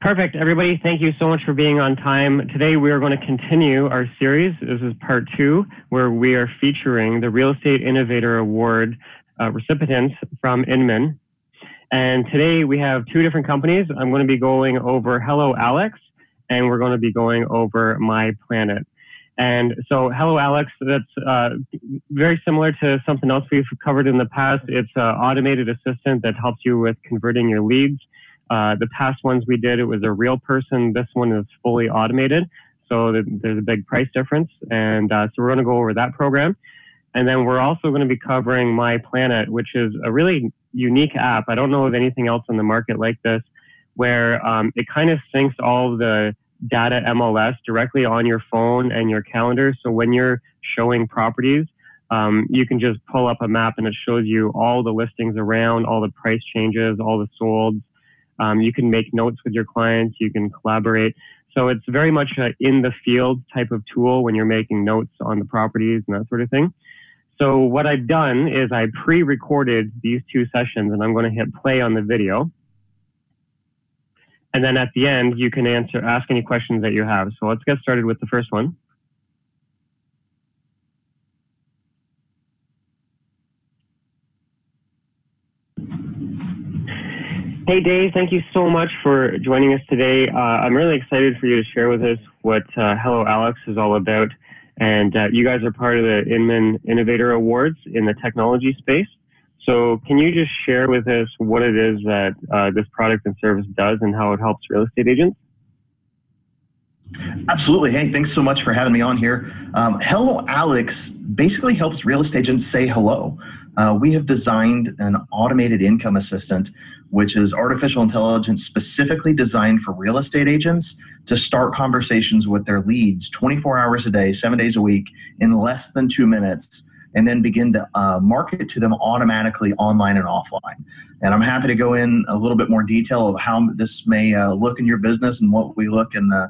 Perfect. Everybody, thank you so much for being on time. Today we are going to continue our series. This is part two, where we are featuring the Real Estate Innovator Award uh, recipients from Inman. And today we have two different companies. I'm going to be going over Hello Alex, and we're going to be going over My Planet. And so, Hello Alex, that's uh, very similar to something else we've covered in the past. It's an automated assistant that helps you with converting your leads uh, the past ones we did, it was a real person. This one is fully automated. So there's a big price difference. And uh, so we're going to go over that program. And then we're also going to be covering MyPlanit, which is a really unique app. I don't know of anything else on the market like this, where um, it kind of syncs all the data MLS directly on your phone and your calendar. So when you're showing properties, um, you can just pull up a map and it shows you all the listings around, all the price changes, all the solds, um, you can make notes with your clients. You can collaborate. So it's very much a in the field type of tool when you're making notes on the properties and that sort of thing. So what I've done is I pre-recorded these two sessions and I'm going to hit play on the video. And then at the end, you can answer, ask any questions that you have. So let's get started with the first one. Hey, Dave, thank you so much for joining us today. Uh, I'm really excited for you to share with us what uh, Hello Alex is all about. And uh, you guys are part of the Inman Innovator Awards in the technology space. So, can you just share with us what it is that uh, this product and service does and how it helps real estate agents? Absolutely. Hey, thanks so much for having me on here. Um, hello Alex basically helps real estate agents say hello. Uh, we have designed an automated income assistant which is artificial intelligence specifically designed for real estate agents to start conversations with their leads 24 hours a day, seven days a week, in less than two minutes, and then begin to uh, market to them automatically online and offline. And I'm happy to go in a little bit more detail of how this may uh, look in your business and what we look and uh,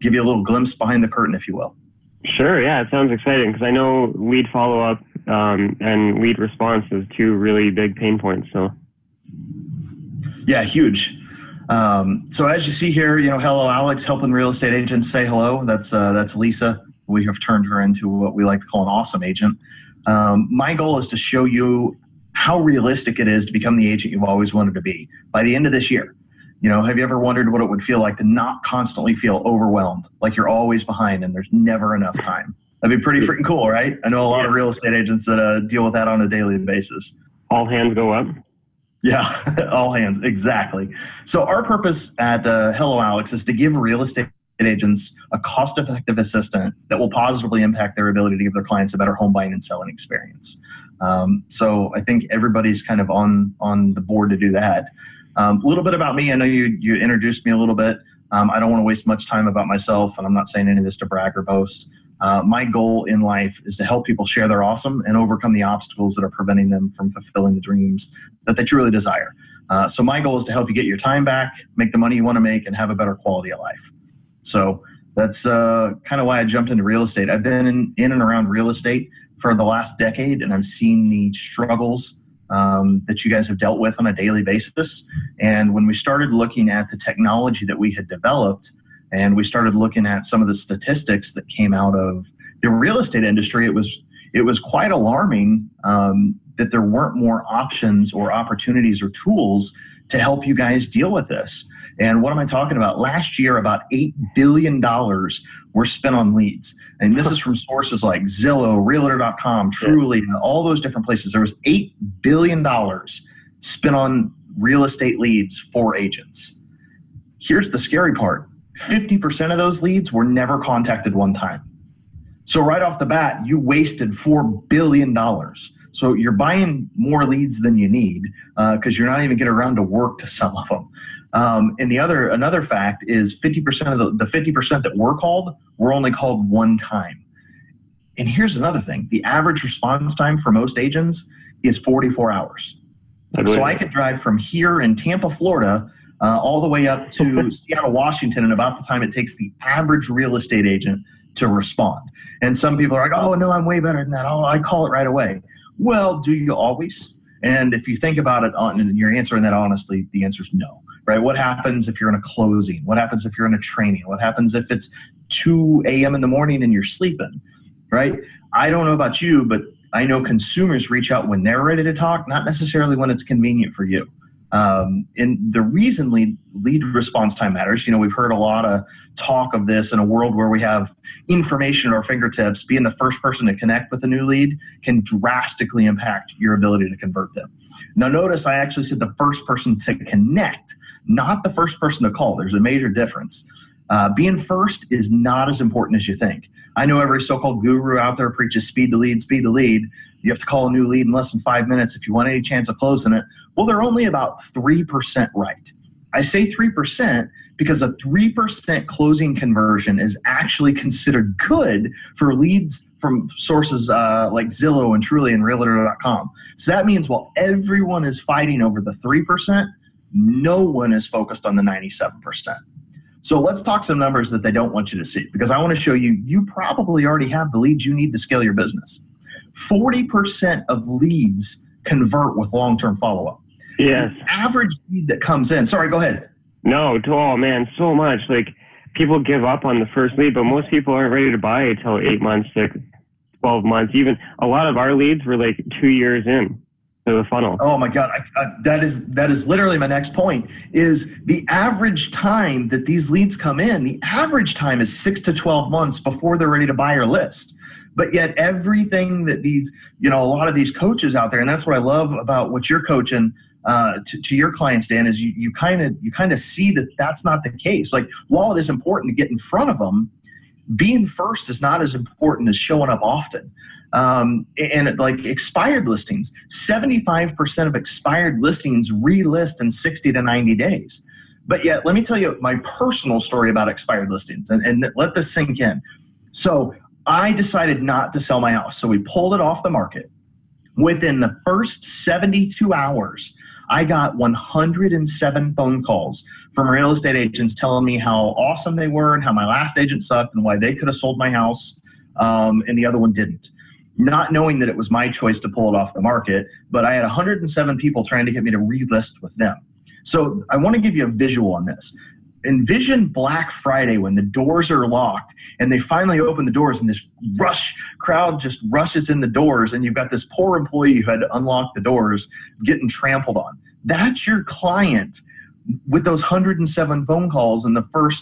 give you a little glimpse behind the curtain, if you will. Sure, yeah, it sounds exciting because I know lead follow up um, and lead response is two really big pain points. So yeah, huge. Um, so as you see here, you know, hello, Alex, helping real estate agents say hello. That's uh, that's Lisa. We have turned her into what we like to call an awesome agent. Um, my goal is to show you how realistic it is to become the agent you've always wanted to be by the end of this year. You know, have you ever wondered what it would feel like to not constantly feel overwhelmed, like you're always behind and there's never enough time? That'd be pretty freaking cool, right? I know a lot yeah. of real estate agents that uh, deal with that on a daily basis. All hands go up. Yeah, all hands, exactly. So our purpose at uh, Hello Alex is to give real estate agents a cost-effective assistant that will positively impact their ability to give their clients a better home buying and selling experience. Um, so I think everybody's kind of on on the board to do that. Um, a little bit about me. I know you you introduced me a little bit. Um, I don't want to waste much time about myself, and I'm not saying any of this to brag or boast. Uh, my goal in life is to help people share their awesome and overcome the obstacles that are preventing them from fulfilling the dreams that they truly desire. Uh, so my goal is to help you get your time back, make the money you want to make, and have a better quality of life. So that's uh, kind of why I jumped into real estate. I've been in, in and around real estate for the last decade, and I've seen the struggles um, that you guys have dealt with on a daily basis. And when we started looking at the technology that we had developed, and we started looking at some of the statistics that came out of the real estate industry. It was it was quite alarming um, that there weren't more options or opportunities or tools to help you guys deal with this. And what am I talking about? Last year, about eight billion dollars were spent on leads. And this is from sources like Zillow, Realtor.com, Trulia, and all those different places. There was eight billion dollars spent on real estate leads for agents. Here's the scary part 50% of those leads were never contacted one time. So right off the bat, you wasted $4 billion. So you're buying more leads than you need because uh, you're not even getting around to work to some of them. Um, and the other another fact is 50% of the, the 50% that were called were only called one time. And here's another thing: the average response time for most agents is 44 hours. So I could drive from here in Tampa, Florida, uh, all the way up to Seattle, Washington, and about the time it takes the average real estate agent to respond. And some people are like, oh, no, I'm way better than that. Oh, I call it right away. Well, do you always? And if you think about it, and you're answering that honestly, the answer is no, right? What happens if you're in a closing? What happens if you're in a training? What happens if it's 2 a.m. in the morning and you're sleeping, right? I don't know about you, but I know consumers reach out when they're ready to talk, not necessarily when it's convenient for you. Um, and the reason lead, lead response time matters, you know, we've heard a lot of talk of this in a world where we have information at our fingertips. Being the first person to connect with a new lead can drastically impact your ability to convert them. Now, notice I actually said the first person to connect, not the first person to call. There's a major difference. Uh, being first is not as important as you think. I know every so-called guru out there preaches speed to lead, speed to lead. You have to call a new lead in less than five minutes if you want any chance of closing it. Well, they're only about 3% right. I say 3% because a 3% closing conversion is actually considered good for leads from sources uh, like Zillow and Trulia and Realtor.com. So that means while everyone is fighting over the 3%, no one is focused on the 97%. So let's talk some numbers that they don't want you to see because I want to show you you probably already have the leads you need to scale your business. 40% of leads convert with long term follow up. Yes. The average lead that comes in, sorry, go ahead. No, oh man, so much. Like people give up on the first lead, but most people aren't ready to buy until eight months, six, 12 months. Even a lot of our leads were like two years in to the funnel. Oh my God, I, I, that is that is literally my next point. Is the average time that these leads come in? The average time is six to twelve months before they're ready to buy your list. But yet, everything that these, you know, a lot of these coaches out there, and that's what I love about what you're coaching uh, to, to, your clients, Dan, is you kind of you kind of see that that's not the case. Like, while it is important to get in front of them, being first is not as important as showing up often. Um, and like expired listings, 75% of expired listings relist in 60 to 90 days. But yet, let me tell you my personal story about expired listings and, and let this sink in. So I decided not to sell my house. So we pulled it off the market. Within the first 72 hours, I got 107 phone calls from real estate agents telling me how awesome they were and how my last agent sucked and why they could have sold my house um, and the other one didn't not knowing that it was my choice to pull it off the market, but I had 107 people trying to get me to relist with them. So I want to give you a visual on this. Envision Black Friday when the doors are locked and they finally open the doors and this rush crowd just rushes in the doors and you've got this poor employee who had to unlock the doors getting trampled on. That's your client with those 107 phone calls in the first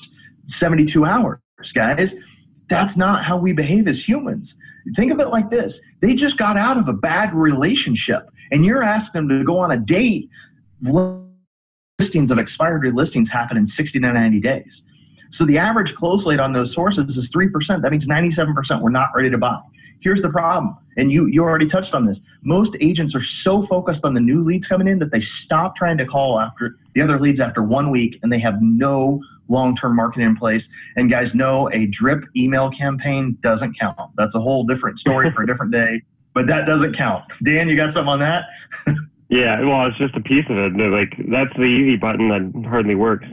72 hours, guys. That's not how we behave as humans. Think of it like this they just got out of a bad relationship, and you're asking them to go on a date. Listings of expired listings happen in 60 to 90 days. So the average close rate on those sources is 3%. That means 97% were not ready to buy. Here's the problem, and you, you already touched on this. Most agents are so focused on the new leads coming in that they stop trying to call after the other leads after one week, and they have no long-term marketing in place. And guys know a drip email campaign doesn't count. That's a whole different story for a different day, but that doesn't count. Dan, you got something on that? yeah, well, it's just a piece of it. Like that's the easy button that hardly works.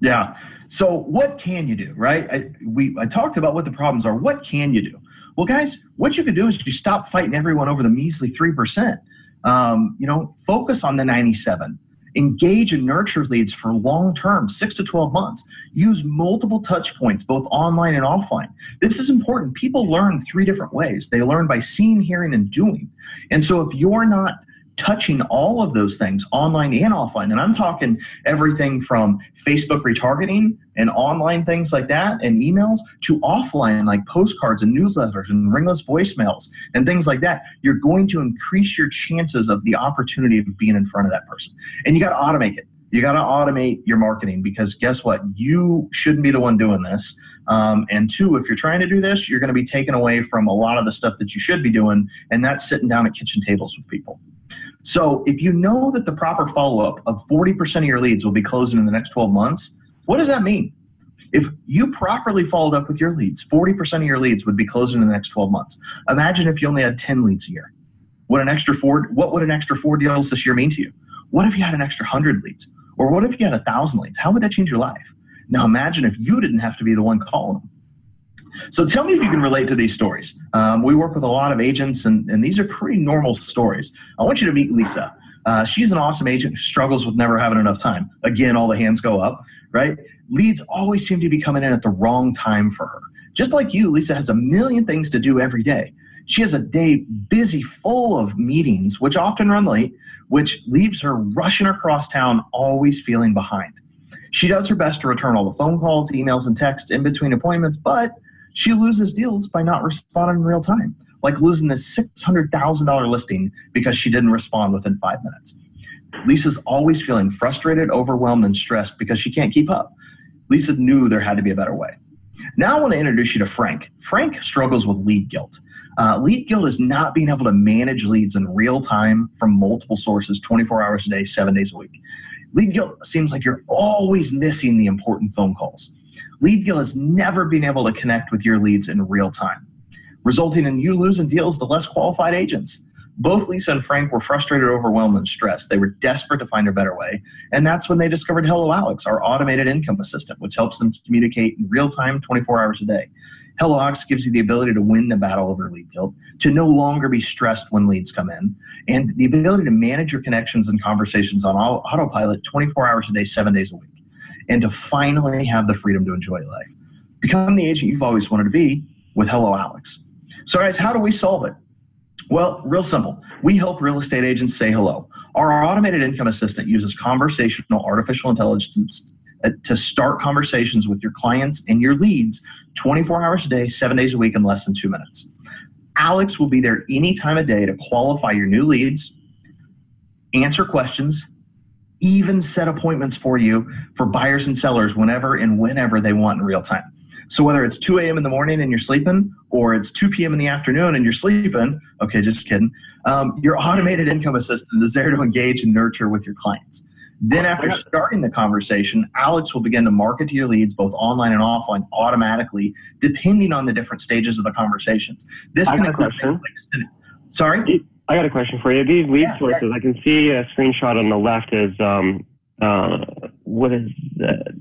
Yeah. So what can you do, right? I, we I talked about what the problems are. What can you do? Well, guys, what you can do is you stop fighting everyone over the measly three percent. Um, you know, focus on the 97 engage and nurture leads for long term, six to 12 months. Use multiple touch points, both online and offline. This is important. People learn three different ways. They learn by seeing, hearing, and doing. And so if you're not touching all of those things online and offline. And I'm talking everything from Facebook retargeting and online things like that and emails to offline like postcards and newsletters and ringless voicemails and things like that. You're going to increase your chances of the opportunity of being in front of that person. And you got to automate it. You got to automate your marketing because guess what? You shouldn't be the one doing this. Um, and two, if you're trying to do this, you're going to be taken away from a lot of the stuff that you should be doing, and that's sitting down at kitchen tables with people. So if you know that the proper follow up of 40% of your leads will be closing in the next 12 months, what does that mean? If you properly followed up with your leads, 40% of your leads would be closing in the next 12 months. Imagine if you only had 10 leads a year. What an extra four, what would an extra four deals this year mean to you? What if you had an extra 100 leads? Or what if you had a 1,000 leads? How would that change your life? Now imagine if you didn't have to be the one calling them. So tell me if you can relate to these stories. Um, we work with a lot of agents, and, and these are pretty normal stories. I want you to meet Lisa. Uh, she's an awesome agent who struggles with never having enough time. Again, all the hands go up, right? Leads always seem to be coming in at the wrong time for her. Just like you, Lisa has a million things to do every day. She has a day busy, full of meetings, which often run late, which leaves her rushing across town, always feeling behind. She does her best to return all the phone calls, emails, and texts in between appointments, but she loses deals by not responding in real time, like losing this $600,000 listing because she didn't respond within five minutes. Lisa's always feeling frustrated, overwhelmed, and stressed because she can't keep up. Lisa knew there had to be a better way. Now I want to introduce you to Frank. Frank struggles with lead guilt. Uh, lead guilt is not being able to manage leads in real time from multiple sources 24 hours a day, seven days a week. Lead guilt seems like you're always missing the important phone calls. Lead guilt is never been able to connect with your leads in real time, resulting in you losing deals to less qualified agents. Both Lisa and Frank were frustrated, overwhelmed, and stressed. They were desperate to find a better way. And that's when they discovered Hello Alex, our automated income assistant, which helps them communicate in real time 24 hours a day. Hello Alex gives you the ability to win the battle over lead guilt, to no longer be stressed when leads come in, and the ability to manage your connections and conversations on autopilot 24 hours a day, seven days a week, and to finally have the freedom to enjoy life. Become the agent you've always wanted to be with Hello Alex. So, guys, how do we solve it? Well, real simple. We help real estate agents say hello. Our automated income assistant uses conversational artificial intelligence to start conversations with your clients and your leads 24 hours a day, seven days a week in less than two minutes. Alex will be there any time of day to qualify your new leads, answer questions, even set appointments for you for buyers and sellers whenever and whenever they want in real time. So whether it's 2 a.m. in the morning and you're sleeping, or it's 2 p.m. in the afternoon and you're sleeping, okay, just kidding. Um, your automated income assistant is there to engage and nurture with your clients. Then, after starting the conversation, Alex will begin to market to your leads both online and offline automatically, depending on the different stages of the conversation. This I got a question. Sorry? I got a question for you. These lead yeah, sources, yeah. I can see a screenshot on the left is um, uh, what is that?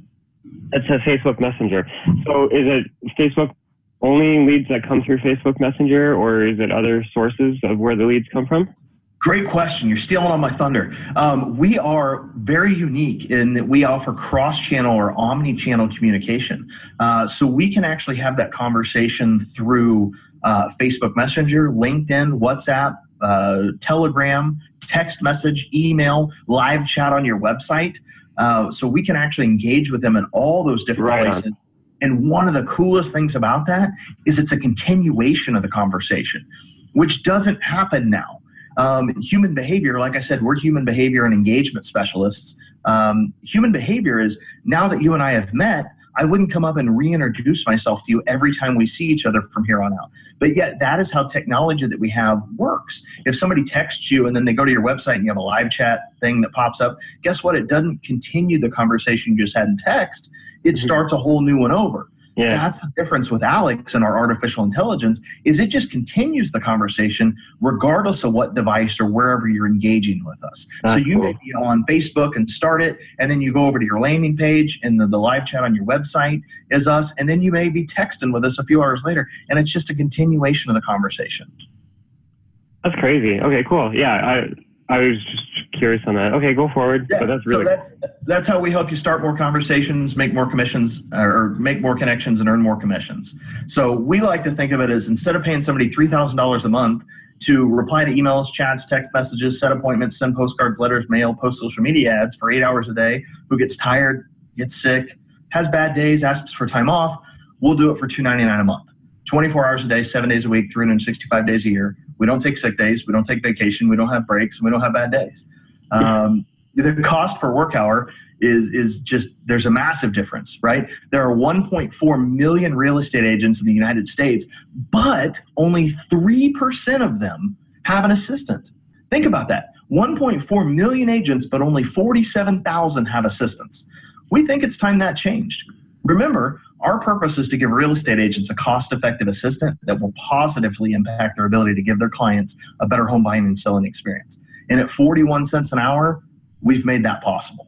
It says Facebook Messenger. So is it Facebook only leads that come through Facebook Messenger, or is it other sources of where the leads come from? Great question. You're stealing on my thunder. Um, we are very unique in that we offer cross channel or omni channel communication. Uh, so we can actually have that conversation through uh, Facebook Messenger, LinkedIn, WhatsApp, uh, Telegram, text message, email, live chat on your website. Uh, so we can actually engage with them in all those different right places. On. And one of the coolest things about that is it's a continuation of the conversation, which doesn't happen now. Um, human behavior, like I said, we're human behavior and engagement specialists. Um, human behavior is now that you and I have met, I wouldn't come up and reintroduce myself to you every time we see each other from here on out. But yet, that is how technology that we have works. If somebody texts you and then they go to your website and you have a live chat thing that pops up, guess what? It doesn't continue the conversation you just had in text. It mm-hmm. starts a whole new one over. Yeah. That's the difference with Alex and our artificial intelligence is it just continues the conversation regardless of what device or wherever you're engaging with us. That's so you cool. may be on Facebook and start it, and then you go over to your landing page and the, the live chat on your website is us, and then you may be texting with us a few hours later, and it's just a continuation of the conversation. That's crazy. Okay, cool. Yeah, I I was just curious on that. Okay, go forward. Yeah, that's really so that's, that's, how we help you start more conversations, make more commissions, uh, or make more connections, and earn more commissions. So we like to think of it as instead of paying somebody three thousand dollars a month to reply to emails, chats, text messages, set appointments, send postcards, letters, mail, post social media ads for eight hours a day, who gets tired, gets sick, has bad days, asks for time off, we'll do it for two ninety nine a month. 24 hours a day, seven days a week, 365 days a year. We don't take sick days. We don't take vacation. We don't have breaks. We don't have bad days. Um, the cost per work hour is is just there's a massive difference, right? There are 1.4 million real estate agents in the United States, but only three percent of them have an assistant. Think about that. 1.4 million agents, but only 47,000 have assistants. We think it's time that changed. Remember, our purpose is to give real estate agents a cost effective assistant that will positively impact their ability to give their clients a better home buying and selling experience. And at 41 cents an hour, we've made that possible.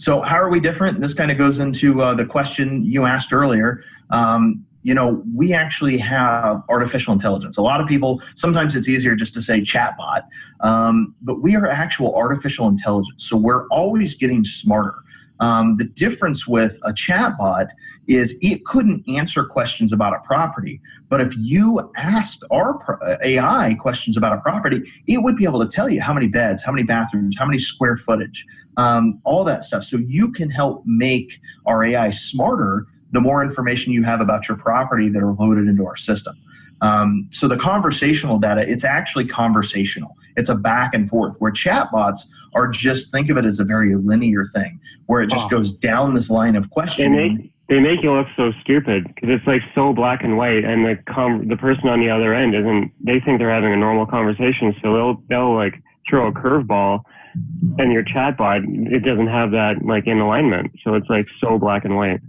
So, how are we different? This kind of goes into uh, the question you asked earlier. Um, you know, we actually have artificial intelligence. A lot of people, sometimes it's easier just to say chatbot, um, but we are actual artificial intelligence. So we're always getting smarter. Um, the difference with a chatbot is it couldn't answer questions about a property, but if you asked our uh, AI questions about a property, it would be able to tell you how many beds, how many bathrooms, how many square footage, um, all that stuff. So you can help make our AI smarter the more information you have about your property that are loaded into our system. Um, so the conversational data, it's actually conversational. It's a back and forth where chatbots are just think of it as a very linear thing where it just oh. goes down this line of questioning. They make, they make you look so stupid because it's like so black and white, and the com- the person on the other end isn't. They think they're having a normal conversation, so they'll they'll like throw a curveball, and your chatbot it doesn't have that like in alignment, so it's like so black and white.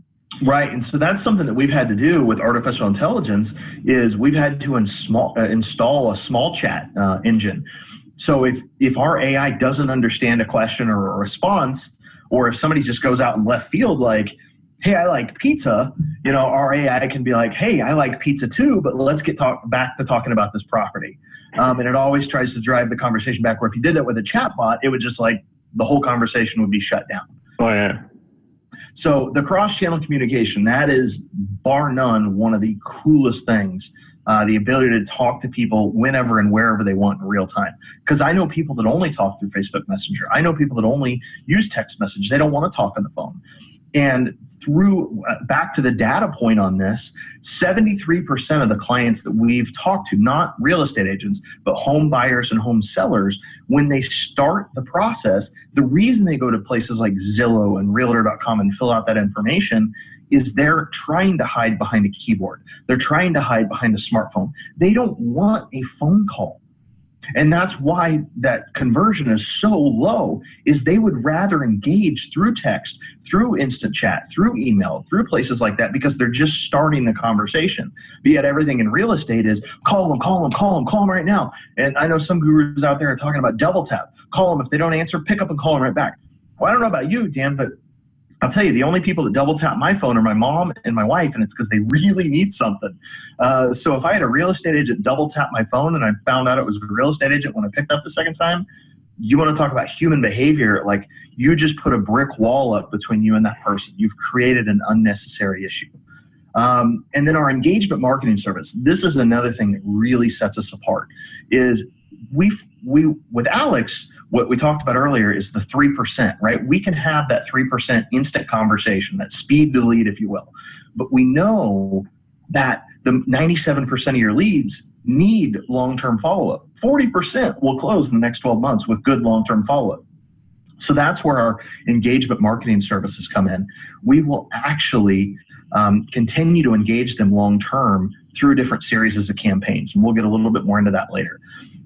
Right, and so that's something that we've had to do with artificial intelligence is we've had to uh, install a small chat uh, engine. So if if our AI doesn't understand a question or a response, or if somebody just goes out in left field like, "Hey, I like pizza," you know, our AI can be like, "Hey, I like pizza too, but let's get talk back to talking about this property." Um, and it always tries to drive the conversation back. Where if you did that with a chatbot, it would just like the whole conversation would be shut down. Oh yeah. So the cross-channel communication, that is bar none one of the coolest things. Uh, the ability to talk to people whenever and wherever they want in real time. Because I know people that only talk through Facebook Messenger. I know people that only use text message. They don't want to talk on the phone. And through uh, back to the data point on this, 73% of the clients that we've talked to, not real estate agents, but home buyers and home sellers, when they start the process, the reason they go to places like Zillow and Realtor.com and fill out that information is they're trying to hide behind a keyboard. They're trying to hide behind a smartphone. They don't want a phone call. And that's why that conversion is so low is they would rather engage through text, through instant chat, through email, through places like that because they're just starting the conversation. But yet everything in real estate is call them, call them, call them, call them right now. And I know some gurus out there are talking about double tap. Call them if they don't answer, pick up and call them right back. Well, I don't know about you, Dan, but I'll tell you, the only people that double tap my phone are my mom and my wife, and it's because they really need something. Uh, so if I had a real estate agent double tap my phone and I found out it was a real estate agent when I picked up the second time, you want to talk about human behavior, like you just put a brick wall up between you and that person. You've created an unnecessary issue. Um, and then our engagement marketing service. This is another thing that really sets us apart. Is we we with Alex what we talked about earlier is the 3%, right? We can have that 3% instant conversation, that speed to lead, if you will. But we know that the 97% of your leads need long term follow up. 40% will close in the next 12 months with good long term follow up. So that's where our engagement marketing services come in. We will actually um, continue to engage them long term through different series of campaigns. And we'll get a little bit more into that later.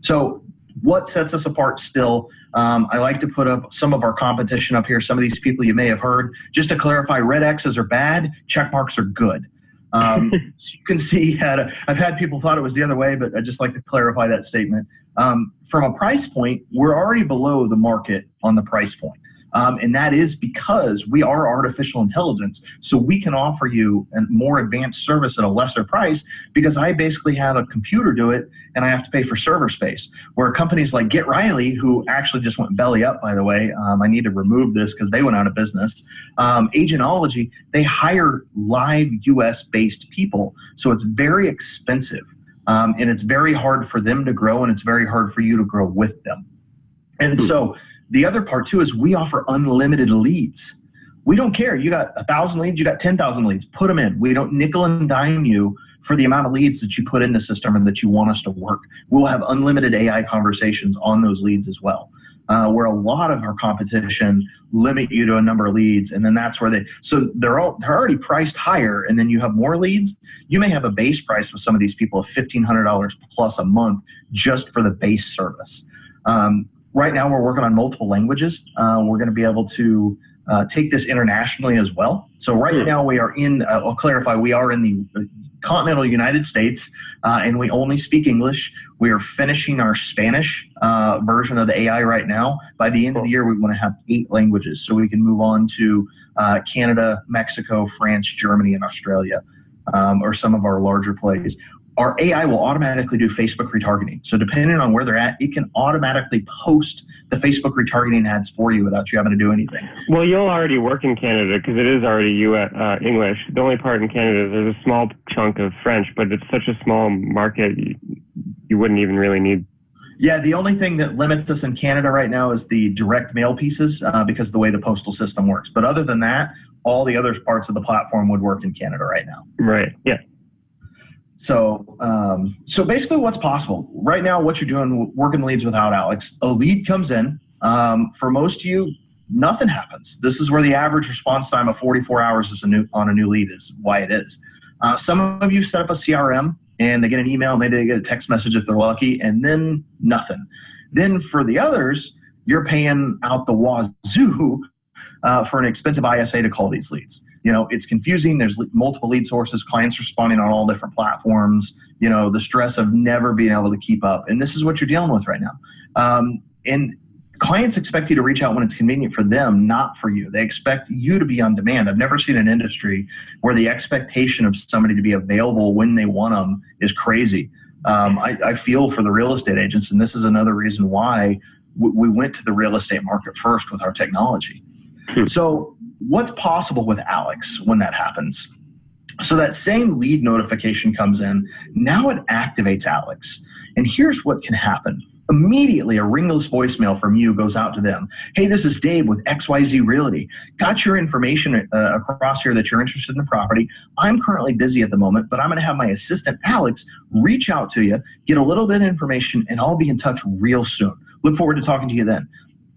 So what sets us apart still. Um, I like to put up some of our competition up here. Some of these people you may have heard. Just to clarify, red X's are bad, check marks are good. Um, so you can see that I've had people thought it was the other way, but I just like to clarify that statement. Um, from a price point, we're already below the market on the price point. Um, and that is because we are artificial intelligence. So we can offer you a more advanced service at a lesser price because I basically have a computer do it and I have to pay for server space. Where companies like Get Riley, who actually just went belly up, by the way, um, I need to remove this because they went out of business. Um, Agentology, they hire live US based people. So it's very expensive. Um, and it's very hard for them to grow and it's very hard for you to grow with them. And so the other part too is we offer unlimited leads. We don't care. You got a thousand leads, you got 10,000 leads, put them in. We don't nickel and dime you for the amount of leads that you put in the system and that you want us to work. We'll have unlimited AI conversations on those leads as well. Uh, where a lot of our competition limit you to a number of leads, and then that's where they so they're all they're already priced higher, and then you have more leads. You may have a base price with some of these people of fifteen hundred dollars plus a month just for the base service. Um, right now we're working on multiple languages. Uh, we're going to be able to uh, take this internationally as well. So right now we are in. Uh, I'll clarify. We are in the continental United States, uh, and we only speak English. We are finishing our Spanish uh, version of the AI right now. By the end of the year, we want to have eight languages, so we can move on to uh, Canada, Mexico, France, Germany, and Australia. um, or some of our larger plays, our AI will automatically do Facebook retargeting. So depending on where they're at, it can automatically post the Facebook retargeting ads for you without you having to do anything. Well, you'll already work in Canada because it is already US, uh, English. The only part in Canada is there's a small chunk of French, but it's such a small market, you, you wouldn't even really need. Yeah, the only thing that limits us in Canada right now is the direct mail pieces uh, because of the way the postal system works. But other than that, all the other parts of the platform would work in Canada right now. Right. Yeah. So, um, so basically, what's possible right now? What you're doing, working leads without Alex. A lead comes in. Um, for most of you, nothing happens. This is where the average response time of 44 hours is a new, on a new lead is why it is. Uh, some of you set up a CRM and they get an email, maybe they get a text message if they're lucky, and then nothing. Then for the others, you're paying out the wazoo uh, for an expensive ISA to call these leads you know, it's confusing. There's multiple lead sources, clients responding on all different platforms, you know, the stress of never being able to keep up. And this is what you're dealing with right now. Um, and clients expect you to reach out when it's convenient for them, not for you. They expect you to be on demand. I've never seen an industry where the expectation of somebody to be available when they want them is crazy. Um, I, I, feel for the real estate agents, and this is another reason why we went to the real estate market first with our technology. Hmm. So what's possible with Alex when that happens? So that same lead notification comes in. Now it activates Alex. And here's what can happen. Immediately, a ringless voicemail from you goes out to them. Hey, this is Dave with XYZ Realty. Got your information uh, across here that you're interested in the property. I'm currently busy at the moment, but I'm going to have my assistant, Alex, reach out to you, get a little bit of information, and I'll be in touch real soon. Look forward to talking to you then.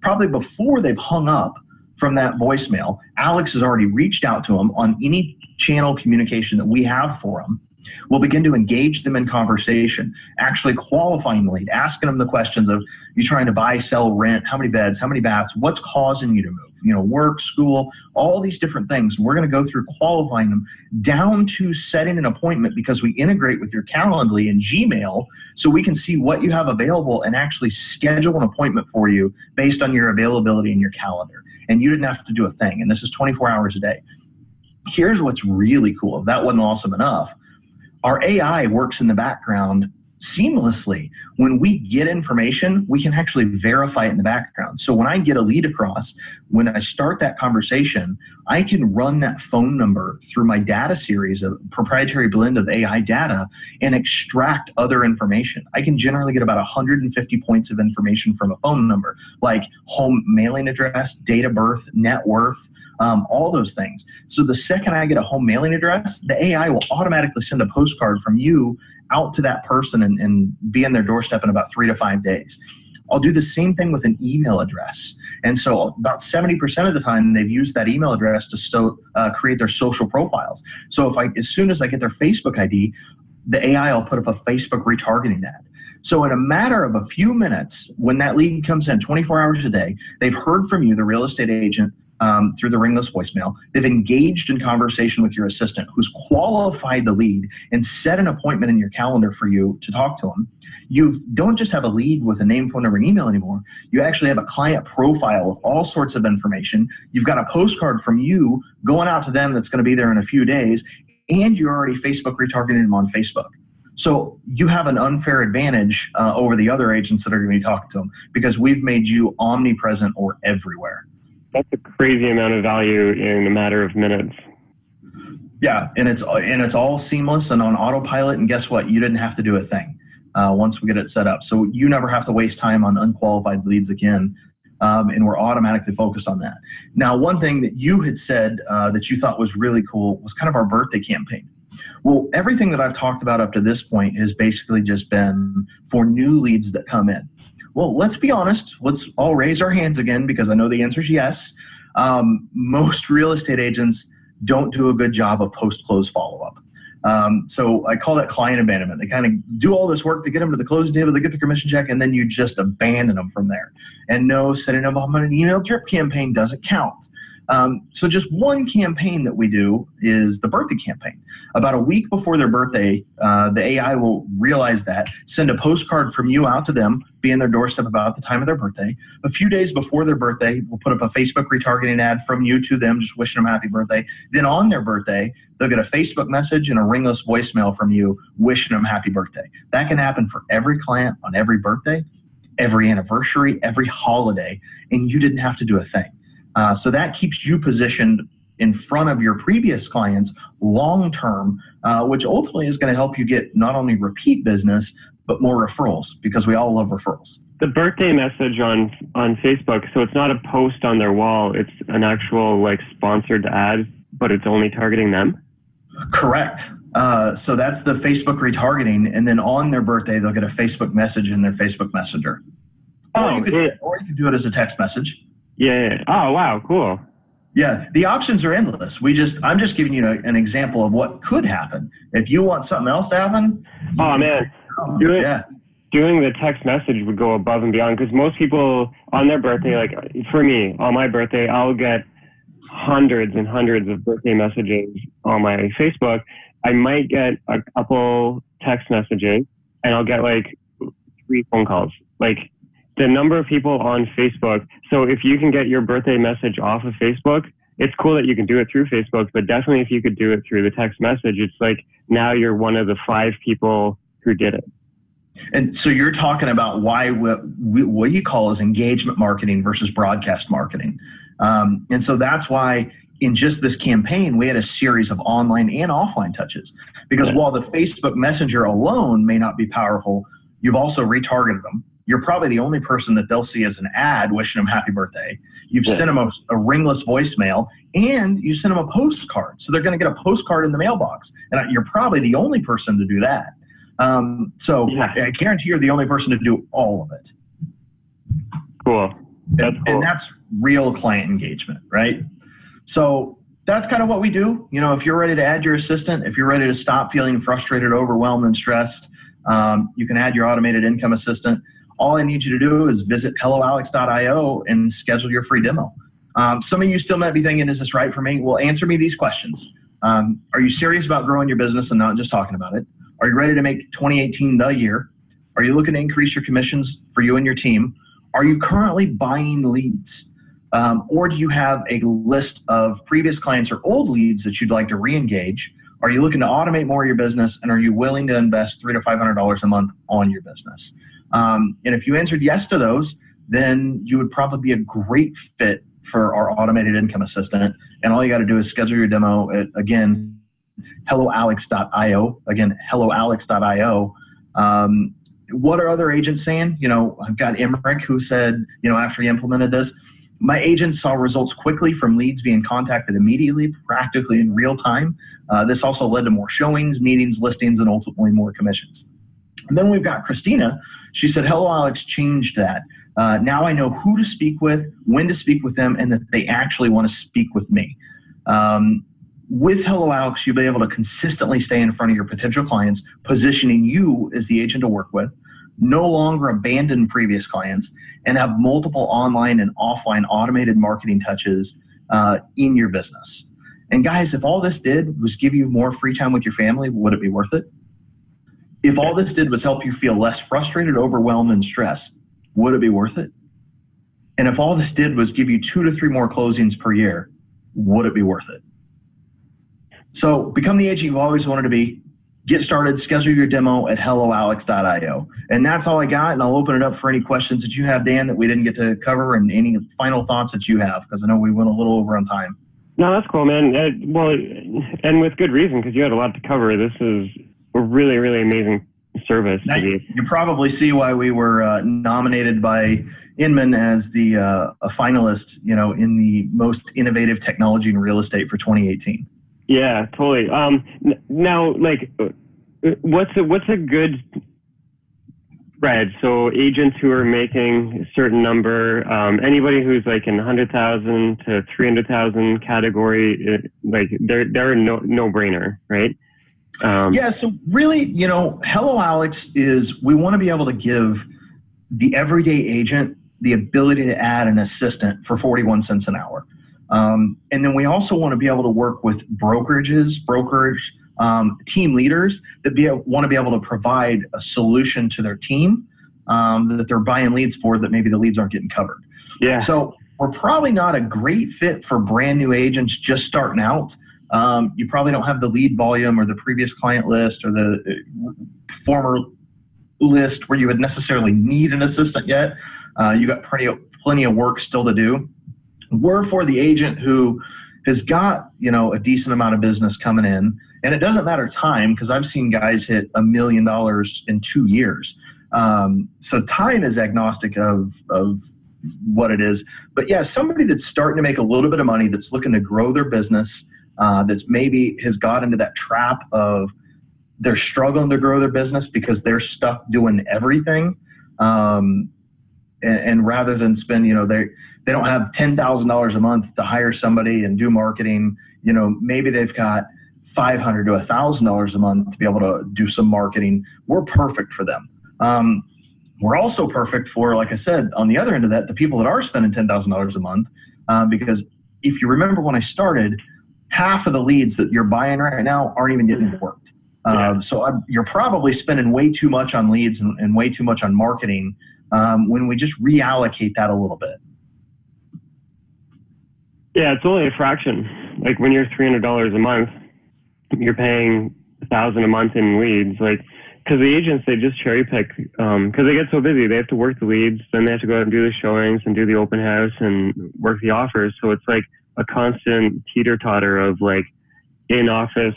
Probably before they've hung up, from that voicemail. Alex has already reached out to them on omni channel communication that we have for them. We'll begin to engage them in conversation, actually qualifying the lead, asking them the questions of you trying to buy, sell, rent, how many beds, how many baths, what's causing you to move, you know, work, school, all these different things. We're going to go through qualifying them down to setting an appointment because we integrate with your Calendly and Gmail so we can see what you have available and actually schedule an appointment for you based on your availability in your calendar and you didn't have to do a thing. And this is 24 hours a day. Here's what's really cool. If that wasn't awesome enough, our AI works in the background seamlessly. When we get information, we can actually verify it in the background. So when I get a lead across, when I start that conversation, I can run that phone number through my data series, a proprietary blend of AI data, and extract other information. I can generally get about 150 points of information from a phone number, like home mailing address, date of birth, net worth, um, all those things. So the second I get a home mailing address, the AI will automatically send a postcard from you out to that person and, and be in their doorstep in about three to five days. I'll do the same thing with an email address. And so about 70% of the time, they've used that email address to uh, create their social profiles. So if I, as soon as I get their Facebook ID, the AI will put up a Facebook retargeting ad. So in a matter of a few minutes, when that lead comes in 24 hours a day, they've heard from you, the real estate agent, um, through the ringless voicemail. They've engaged in conversation with your assistant who's qualified the lead and set an appointment in your calendar for you to talk to them. You don't just have a lead with a name, phone number, and email anymore. You actually have a client profile with all sorts of information. You've got a postcard from you going out to them that's going to be there in a few days, and you're already Facebook retargeting them on Facebook. So you have an unfair advantage uh, over the other agents that are going to be talking to them because we've made you omnipresent or everywhere. That's a crazy amount of value in a matter of minutes. Yeah, and it's and it's all seamless and on autopilot. And guess what? You didn't have to do a thing uh, once we get it set up. So you never have to waste time on unqualified leads again. Um, and we're automatically focused on that. Now, one thing that you had said uh, that you thought was really cool was kind of our birthday campaign. Well, everything that I've talked about up to this point has basically just been for new leads that come in. Well, let's be honest. Let's all raise our hands again because I know the answer is yes. Um, most real estate agents don't do a good job of post close follow up. Um, so I call that client abandonment. They kind of do all this work to get them to the closing table, they get the commission check, and then you just abandon them from there. And no, setting them on an email drip campaign doesn't count. Um, so just one campaign that we do is the birthday campaign. About a week before their birthday, uh, the AI will realize that, send a postcard from you out to them, be in their doorstep about the time of their birthday. A few days before their birthday, we'll put up a Facebook retargeting ad from you to them, just wishing them happy birthday. Then on their birthday, they'll get a Facebook message and a ringless voicemail from you wishing them happy birthday. That can happen for every client on every birthday, every anniversary, every holiday, and you didn't have to do a thing. Uh, so that keeps you positioned in front of your previous clients long term, uh, which ultimately is going to help you get not only repeat business, but more referrals because we all love referrals. The birthday message on on Facebook, so it's not a post on their wall; it's an actual like sponsored ad, but it's only targeting them. Correct. Uh, so that's the Facebook retargeting, and then on their birthday, they'll get a Facebook message in their Facebook Messenger. Oh, or you could, it, or you could do it as a text message. Yeah, yeah. Oh, wow, cool. Yeah, the options are endless. We just, I'm just giving you an example of what could happen. If you want something else to happen, oh man, doing, yeah. doing the text message would go above and beyond because most people on their birthday, like for me, on my birthday, I'll get hundreds and hundreds of birthday messages on my Facebook. I might get a couple text messages and I'll get like three phone calls. Like the number of people on Facebook. So if you can get your birthday message off of Facebook, it's cool that you can do it through Facebook, but definitely if you could do it through the text message, it's like now you're one of the five people who did it. And so you're talking about why what, what you call is engagement marketing versus broadcast marketing. Um, and so that's why in just this campaign, we had a series of online and offline touches. Because yeah. while the Facebook Messenger alone may not be powerful, you've also retargeted them you're probably the only person that they'll see as an ad wishing them happy birthday. You've yeah. sent them a, a, ringless voicemail and you sent them a postcard. So they're going to get a postcard in the mailbox. And you're probably the only person to do that. Um, so yeah. I guarantee you're the only person to do all of it. Cool. That's and, cool. and that's real client engagement, right? So that's kind of what we do. You know, if you're ready to add your assistant, if you're ready to stop feeling frustrated, overwhelmed, and stressed, um, you can add your automated income assistant all I need you to do is visit helloalex.io and schedule your free demo. Um, some of you still might be thinking, is this right for me? Well, answer me these questions. Um, are you serious about growing your business and not just talking about it? Are you ready to make 2018 the year? Are you looking to increase your commissions for you and your team? Are you currently buying leads? Um, or do you have a list of previous clients or old leads that you'd like to re-engage? Are you looking to automate more of your business? And are you willing to invest three to five hundred dollars a month on your business? Um, and if you answered yes to those, then you would probably be a great fit for our automated income assistant. And all you got to do is schedule your demo at, again, helloalex.io. Again, helloalex.io. Um, what are other agents saying? You know, I've got Emmerich who said, you know, after he implemented this, my agents saw results quickly from leads being contacted immediately, practically in real time. Uh, this also led to more showings, meetings, listings, and ultimately more commissions. And then we've got Christina, she said, Hello, Alex, changed that. Uh, now I know who to speak with, when to speak with them, and that they actually want to speak with me. Um, with Hello Alex, you'll be able to consistently stay in front of your potential clients, positioning you as the agent to work with, no longer abandon previous clients, and have multiple online and offline automated marketing touches uh, in your business. And guys, if all this did was give you more free time with your family, would it be worth it? If all this did was help you feel less frustrated, overwhelmed, and stressed, would it be worth it? And if all this did was give you two to three more closings per year, would it be worth it? So become the agent you've always wanted to be. Get started, schedule your demo at helloalex.io. And that's all I got. And I'll open it up for any questions that you have, Dan, that we didn't get to cover and any final thoughts that you have, because I know we went a little over on time. No, that's cool, man. Uh, well, and with good reason, because you had a lot to cover. This is a really, really amazing service. Now, you probably see why we were uh, nominated by Inman as the uh, a finalist, you know, in the most innovative technology in real estate for 2018. Yeah, totally. Um, now, like, what's a, what's a good spread? So agents who are making a certain number, um, anybody who's like in 100,000 to 300,000 category, like they're they're a no no brainer, right? Um, yeah, so really, you know, Hello Alex is we want to be able to give the everyday agent the ability to add an assistant for 41 cents an hour. Um, and then we also want to be able to work with brokerages, brokerage, um, team leaders that be, want to be able to provide a solution to their team um, that they're buying leads for that maybe the leads aren't getting covered. Yeah. So we're probably not a great fit for brand new agents just starting out. Um, you probably don't have the lead volume or the previous client list or the uh, former list where you would necessarily need an assistant yet. Uh, you got plenty of plenty of work still to do. We're for the agent who has got you know a decent amount of business coming in, and it doesn't matter time because I've seen guys hit a million dollars in two years. Um, so time is agnostic of of what it is. But yeah, somebody that's starting to make a little bit of money, that's looking to grow their business, uh, that's maybe has got into that trap of they're struggling to grow their business because they're stuck doing everything. Um, and, and, rather than spend, you know, they they don't have ten thousand dollars a month to hire somebody and do marketing. You know, maybe they've got five hundred to a thousand dollars a month to be able to do some marketing. We're perfect for them. Um, we're also perfect for, like I said, on the other end of that, the people that are spending ten thousand dollars a month, uh, because if you remember when I started, half of the leads that you're buying right now aren't even getting worked. Uh, so I'm, you're probably spending way too much on leads and, and way too much on marketing um, when we just reallocate that a little bit. Yeah, it's only a fraction. Like when you're three hundred dollars a month, you're paying a thousand a month in leads. Like because the agents they just cherry pick because um, they get so busy. They have to work the leads, then they have to go out and do the showings and do the open house and work the offers. So it's like a constant teeter totter of like in office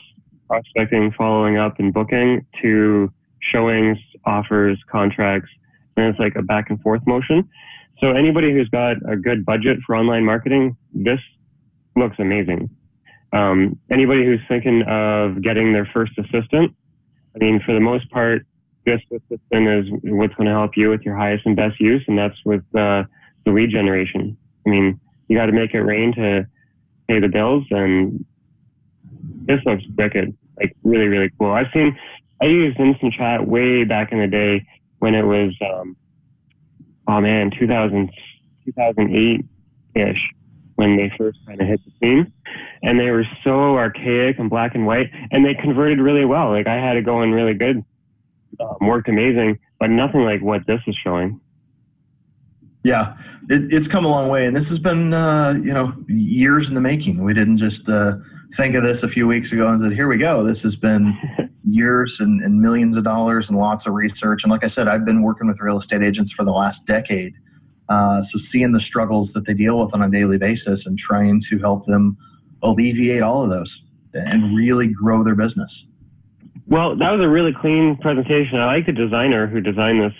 prospecting, following up, and booking to showings, offers, contracts, and it's like a back and forth motion. So anybody who's got a good budget for online marketing, this looks amazing. Um, anybody who's thinking of getting their first assistant, I mean, for the most part, this assistant is what's going to help you with your highest and best use, and that's with uh, the lead generation. I mean, you got to make it rain to pay the bills, and this looks wicked. Like really, really cool. I've seen, I used Instant Chat way back in the day when it was, um, oh man, 2000, 2008 ish when they first kind of hit the scene. And they were so archaic and black and white, and they converted really well. Like I had it going really good, um, worked amazing, but nothing like what this is showing. Yeah, it, it's come a long way, and this has been uh, you know years in the making. We didn't just uh, think of this a few weeks ago and said, "Here we go." This has been years and, and millions of dollars and lots of research. And like I said, I've been working with real estate agents for the last decade uh, so seeing the struggles that they deal with on a daily basis and trying to help them alleviate all of those and really grow their business. Well, that was a really clean presentation. I like the designer who designed this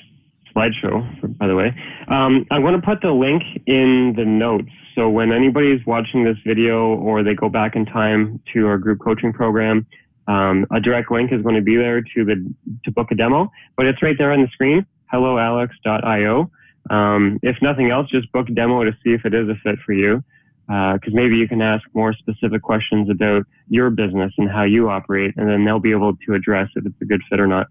slideshow, by the way. Um, I'm going to put the link in the notes. So when anybody's watching this video or they go back in time to our group coaching program, um, a direct link is going to be there to the to book a demo, but it's right there on the screen, helloalex.io. Um, if nothing else, just book a demo to see if it is a fit for you. Because uh, maybe you can ask more specific questions about your business and how you operate, and then they'll be able to address if it's a good fit or not.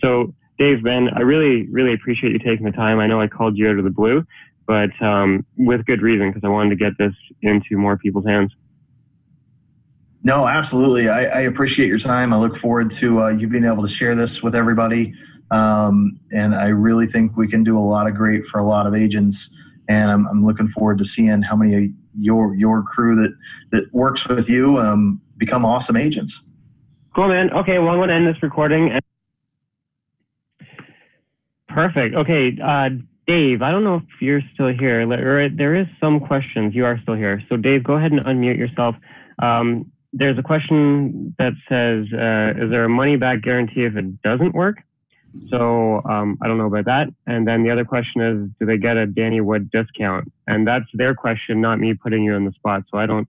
So, Dave, Ben, I really, really appreciate you taking the time. I know I called you out of the blue, but um, with good reason because I wanted to get this into more people's hands. No, absolutely. I, I appreciate your time. I look forward to uh, you being able to share this with everybody. Um, and I really think we can do a lot of great for a lot of agents. And I'm, I'm looking forward to seeing how many of your your crew that that works with you um, become awesome agents. Cool, man. Okay, well, I'm going to end this recording. Perfect. Okay, uh, Dave, I don't know if you're still here. There is some questions. You are still here. So, Dave, go ahead and unmute yourself. Um, there's a question that says, uh, is there a money back guarantee if it doesn't work? So um, I don't know about that. And then the other question is, do they get a Danny Wood discount? And that's their question, not me putting you on the spot. So I don't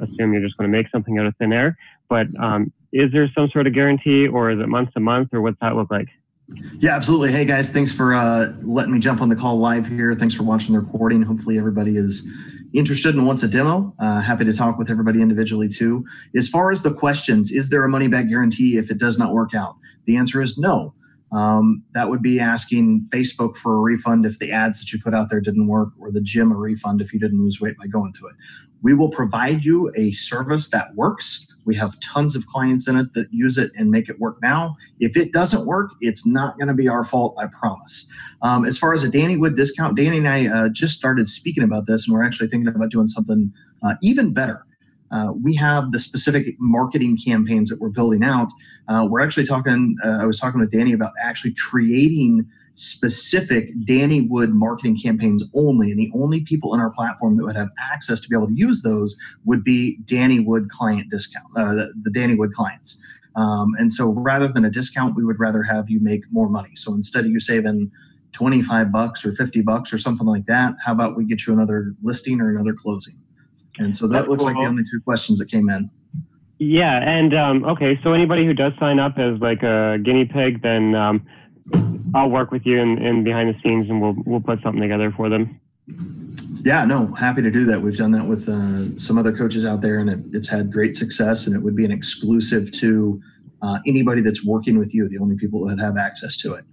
assume you're just going to make something out of thin air. But um, is there some sort of guarantee, or is it month to month, or what's that look like? Yeah, absolutely. Hey guys, thanks for uh, letting me jump on the call live here. Thanks for watching the recording. Hopefully everybody is interested and wants a demo. Uh, happy to talk with everybody individually too. As far as the questions, is there a money back guarantee if it does not work out? The answer is no. Um, that would be asking Facebook for a refund if the ads that you put out there didn't work, or the gym a refund if you didn't lose weight by going to it. We will provide you a service that works. We have tons of clients in it that use it and make it work now. If it doesn't work, it's not going to be our fault, I promise. Um, as far as a Danny Wood discount, Danny and I uh, just started speaking about this, and we're actually thinking about doing something uh, even better. Uh, we have the specific marketing campaigns that we're building out. Uh, we're actually talking, uh, I was talking with Danny about actually creating specific Danny Wood marketing campaigns only. And the only people in our platform that would have access to be able to use those would be Danny Wood client discount, uh, the, the, Danny Wood clients. Um, and so rather than a discount, we would rather have you make more money. So instead of you saving 25 bucks or 50 bucks or something like that, how about we get you another listing or another closing? And so that That's looks cool. like the only two questions that came in. Yeah, and um, okay, so anybody who does sign up as like a guinea pig, then um, I'll work with you in, in behind the scenes, and we'll we'll put something together for them. Yeah, no, happy to do that. We've done that with uh, some other coaches out there, and it, it's had great success. And it would be an exclusive to uh, anybody that's working with you, the only people that have access to it.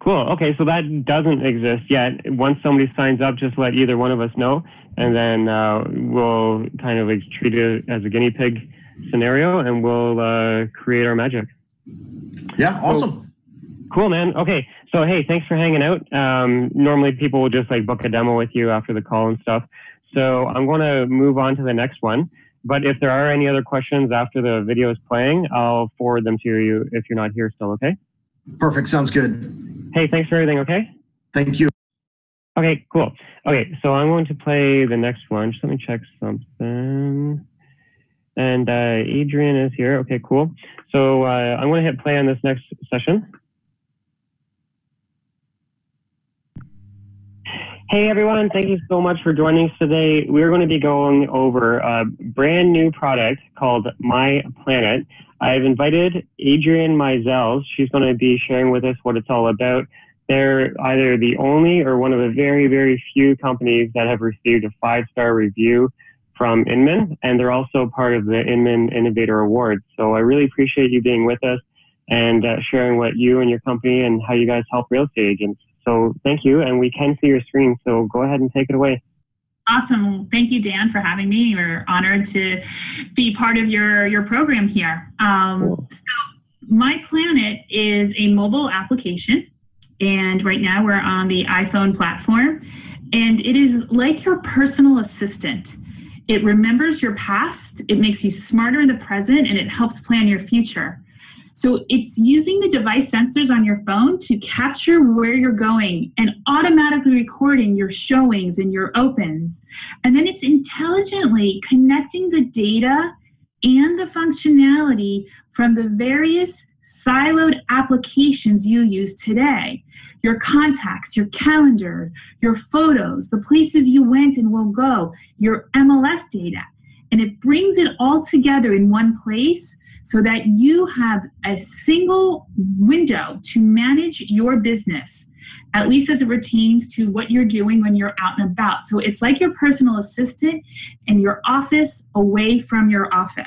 Cool. Okay, so that doesn't exist yet. Once somebody signs up, just let either one of us know, and then uh, we'll kind of like treat it as a guinea pig scenario, and we'll uh, create our magic. Yeah, awesome. So, cool, man. Okay, so hey, thanks for hanging out. Um, normally, people will just like book a demo with you after the call and stuff. So I'm going to move on to the next one. But if there are any other questions after the video is playing, I'll forward them to you if you're not here still. Okay. Perfect. Sounds good. Hey, thanks for everything. Okay. Thank you. Okay, cool. Okay, so I'm going to play the next one. Just let me check something. And uh, Adrian is here. Okay, cool. So uh, I'm going to hit play on this next session. Hey everyone, thank you so much for joining us today. We're going to be going over a brand new product called My Planet. I've invited Adrian Mizell. She's going to be sharing with us what it's all about. They're either the only or one of the very, very few companies that have received a five star review from Inman, and they're also part of the Inman Innovator Award. So I really appreciate you being with us and uh, sharing what you and your company and how you guys help real estate agents. So thank you, and we can see your screen, so go ahead and take it away. Awesome. Thank you, Dan, for having me. We're honored to be part of your, your program here. Um, cool. so MyPlanit is a mobile application and right now we're on the iPhone platform. And it is like your personal assistant. It remembers your past, it makes you smarter in the present, and it helps plan your future. So it's using the device sensors on your phone to capture where you're going and automatically recording your showings and your opens. And then it's intelligently connecting the data and the functionality from the various siloed applications you use today your contacts, your calendar, your photos, the places you went and will go, your MLS data. And it brings it all together in one place so that you have a single window to manage your business, at least as it pertains to what you're doing when you're out and about. So it's like your personal assistant in your office away from your office.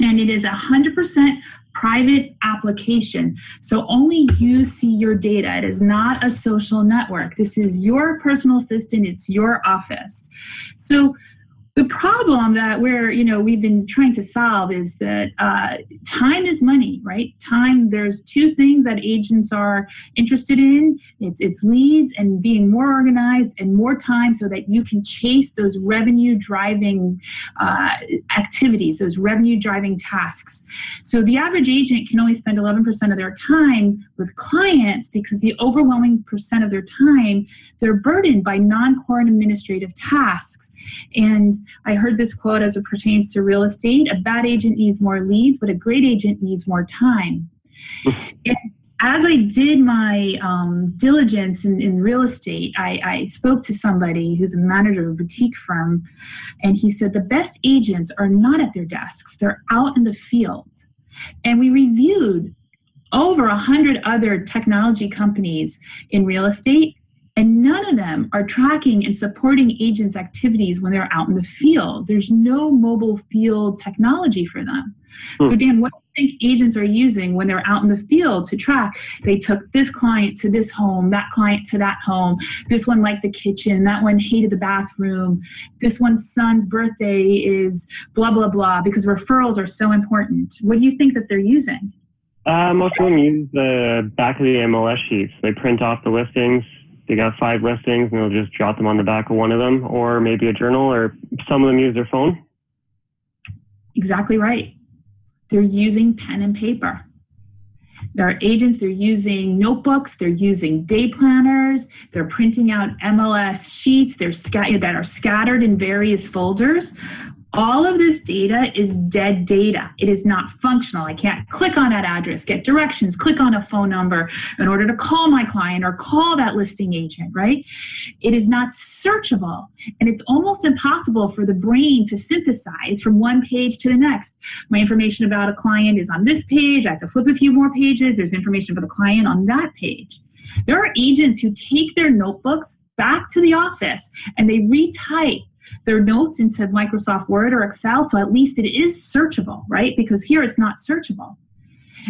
And it is 100% private application. So only you see your data. It is not a social network. This is your personal assistant. It's your office. So the problem that we're, you know, we've been trying to solve is that uh, time is money, right? Time, there's two things that agents are interested in. It's, it's leads and being more organized and more time so that you can chase those revenue driving uh, activities, those revenue driving tasks. So the average agent can only spend 11% of their time with clients because the overwhelming percent of their time, they're burdened by non-core and administrative tasks. And I heard this quote as it pertains to real estate. A bad agent needs more leads, but a great agent needs more time. Hmm. and as I did my um, diligence in, in, real estate, I, I spoke to somebody who's a manager of a boutique firm, and he said the best agents are not at their desks, they're out in the field. And we reviewed over a hundred other technology companies in real estate, and none of them are tracking and supporting agents' activities when they're out in the field. There's no mobile field technology for them. Hmm. So, Dan, what think agents are using when they're out in the field to track? They took this client to this home, that client to that home. This one liked the kitchen, that one hated the bathroom. This one's son's birthday is blah, blah, blah, because referrals are so important. What do you think that they're using? Uh, most of them use the back of the MLS sheets. They print off the listings. They got five listings and they'll just jot them on the back of one of them, or maybe a journal, or some of them use their phone. Exactly right. They're using pen and paper. There are agents, they're using notebooks, they're using day planners, they're printing out MLS sheets they're that are scattered in various folders. All of this data is dead data. It is not functional. I can't click on that address, get directions, click on a phone number in order to call my client or call that listing agent, right? It is not searchable. And it's almost impossible for the brain to synthesize from one page to the next. My information about a client is on this page. I have to flip a few more pages. There's information for the client on that page. There are agents who take their notebooks back to the office and they retype their notes into Microsoft Word or Excel, so at least it is searchable, right? Because here it's not searchable.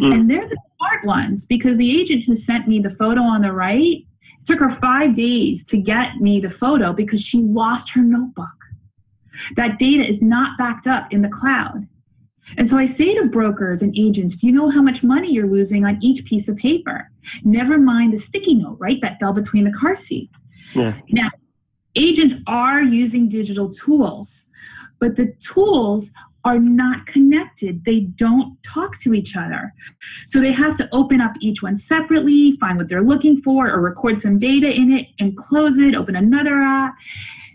Mm. And they're the smart ones because the agent who sent me the photo on the right took her five days to get me the photo because she lost her notebook. That data is not backed up in the cloud. And so I say to brokers and agents, do you know how much money you're losing on each piece of paper? Never mind the sticky note, right? That fell between the car seats. Yeah. Now, agents are using digital tools, but the tools are not connected. They don't talk to each other. So they have to open up each one separately, find what they're looking for, or record some data in it and close it, open another app,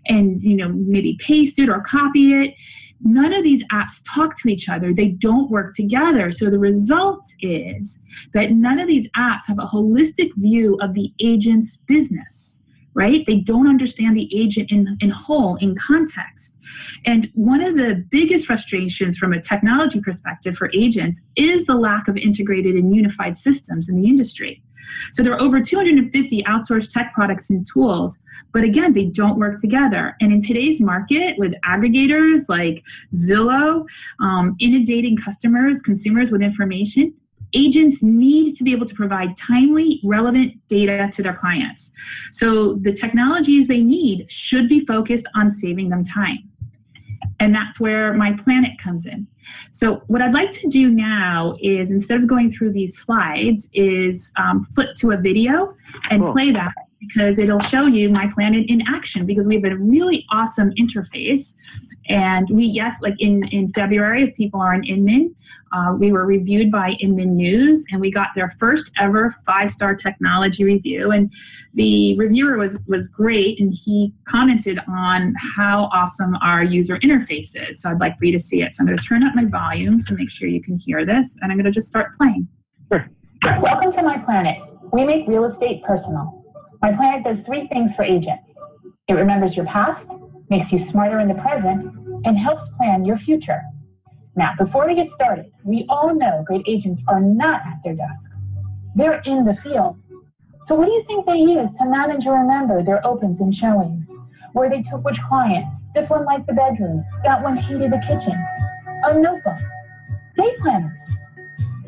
and you know, maybe paste it or copy it. None of these apps talk to each other. They don't work together. So the result is that none of these apps have a holistic view of the agent's business right? They don't understand the agent in, in whole, in context. And one of the biggest frustrations from a technology perspective for agents is the lack of integrated and unified systems in the industry. So there are over 250 outsourced tech products and tools, but again, they don't work together. And in today's market, with aggregators like Zillow um, inundating customers, consumers with information, agents need to be able to provide timely, relevant data to their clients. So the technologies they need should be focused on saving them time. And that's where my planet comes in. So what I'd like to do now is instead of going through these slides is um, flip to a video and cool. play that because it'll show you MyPlanit in action because we have a really awesome interface. And we, yes, like in, in February, if people are on Inman, uh, we were reviewed by Inman News and we got their first ever five star technology review. And the reviewer was, was great and he commented on how awesome our user interface is. So I'd like for you to see it. So I'm going to turn up my volume to make sure you can hear this and I'm going to just start playing. Sure. Welcome to MyPlanit. We make real estate personal. MyPlanit does three things for agents. It remembers your past, makes you smarter in the present, and helps plan your future. Now, before we get started, we all know great agents are not at their desk. They're in the field so what do you think they use to manage and remember their opens and showings? Where they took which client? This one liked the bedroom. That one hated the kitchen. A notebook. Day planners.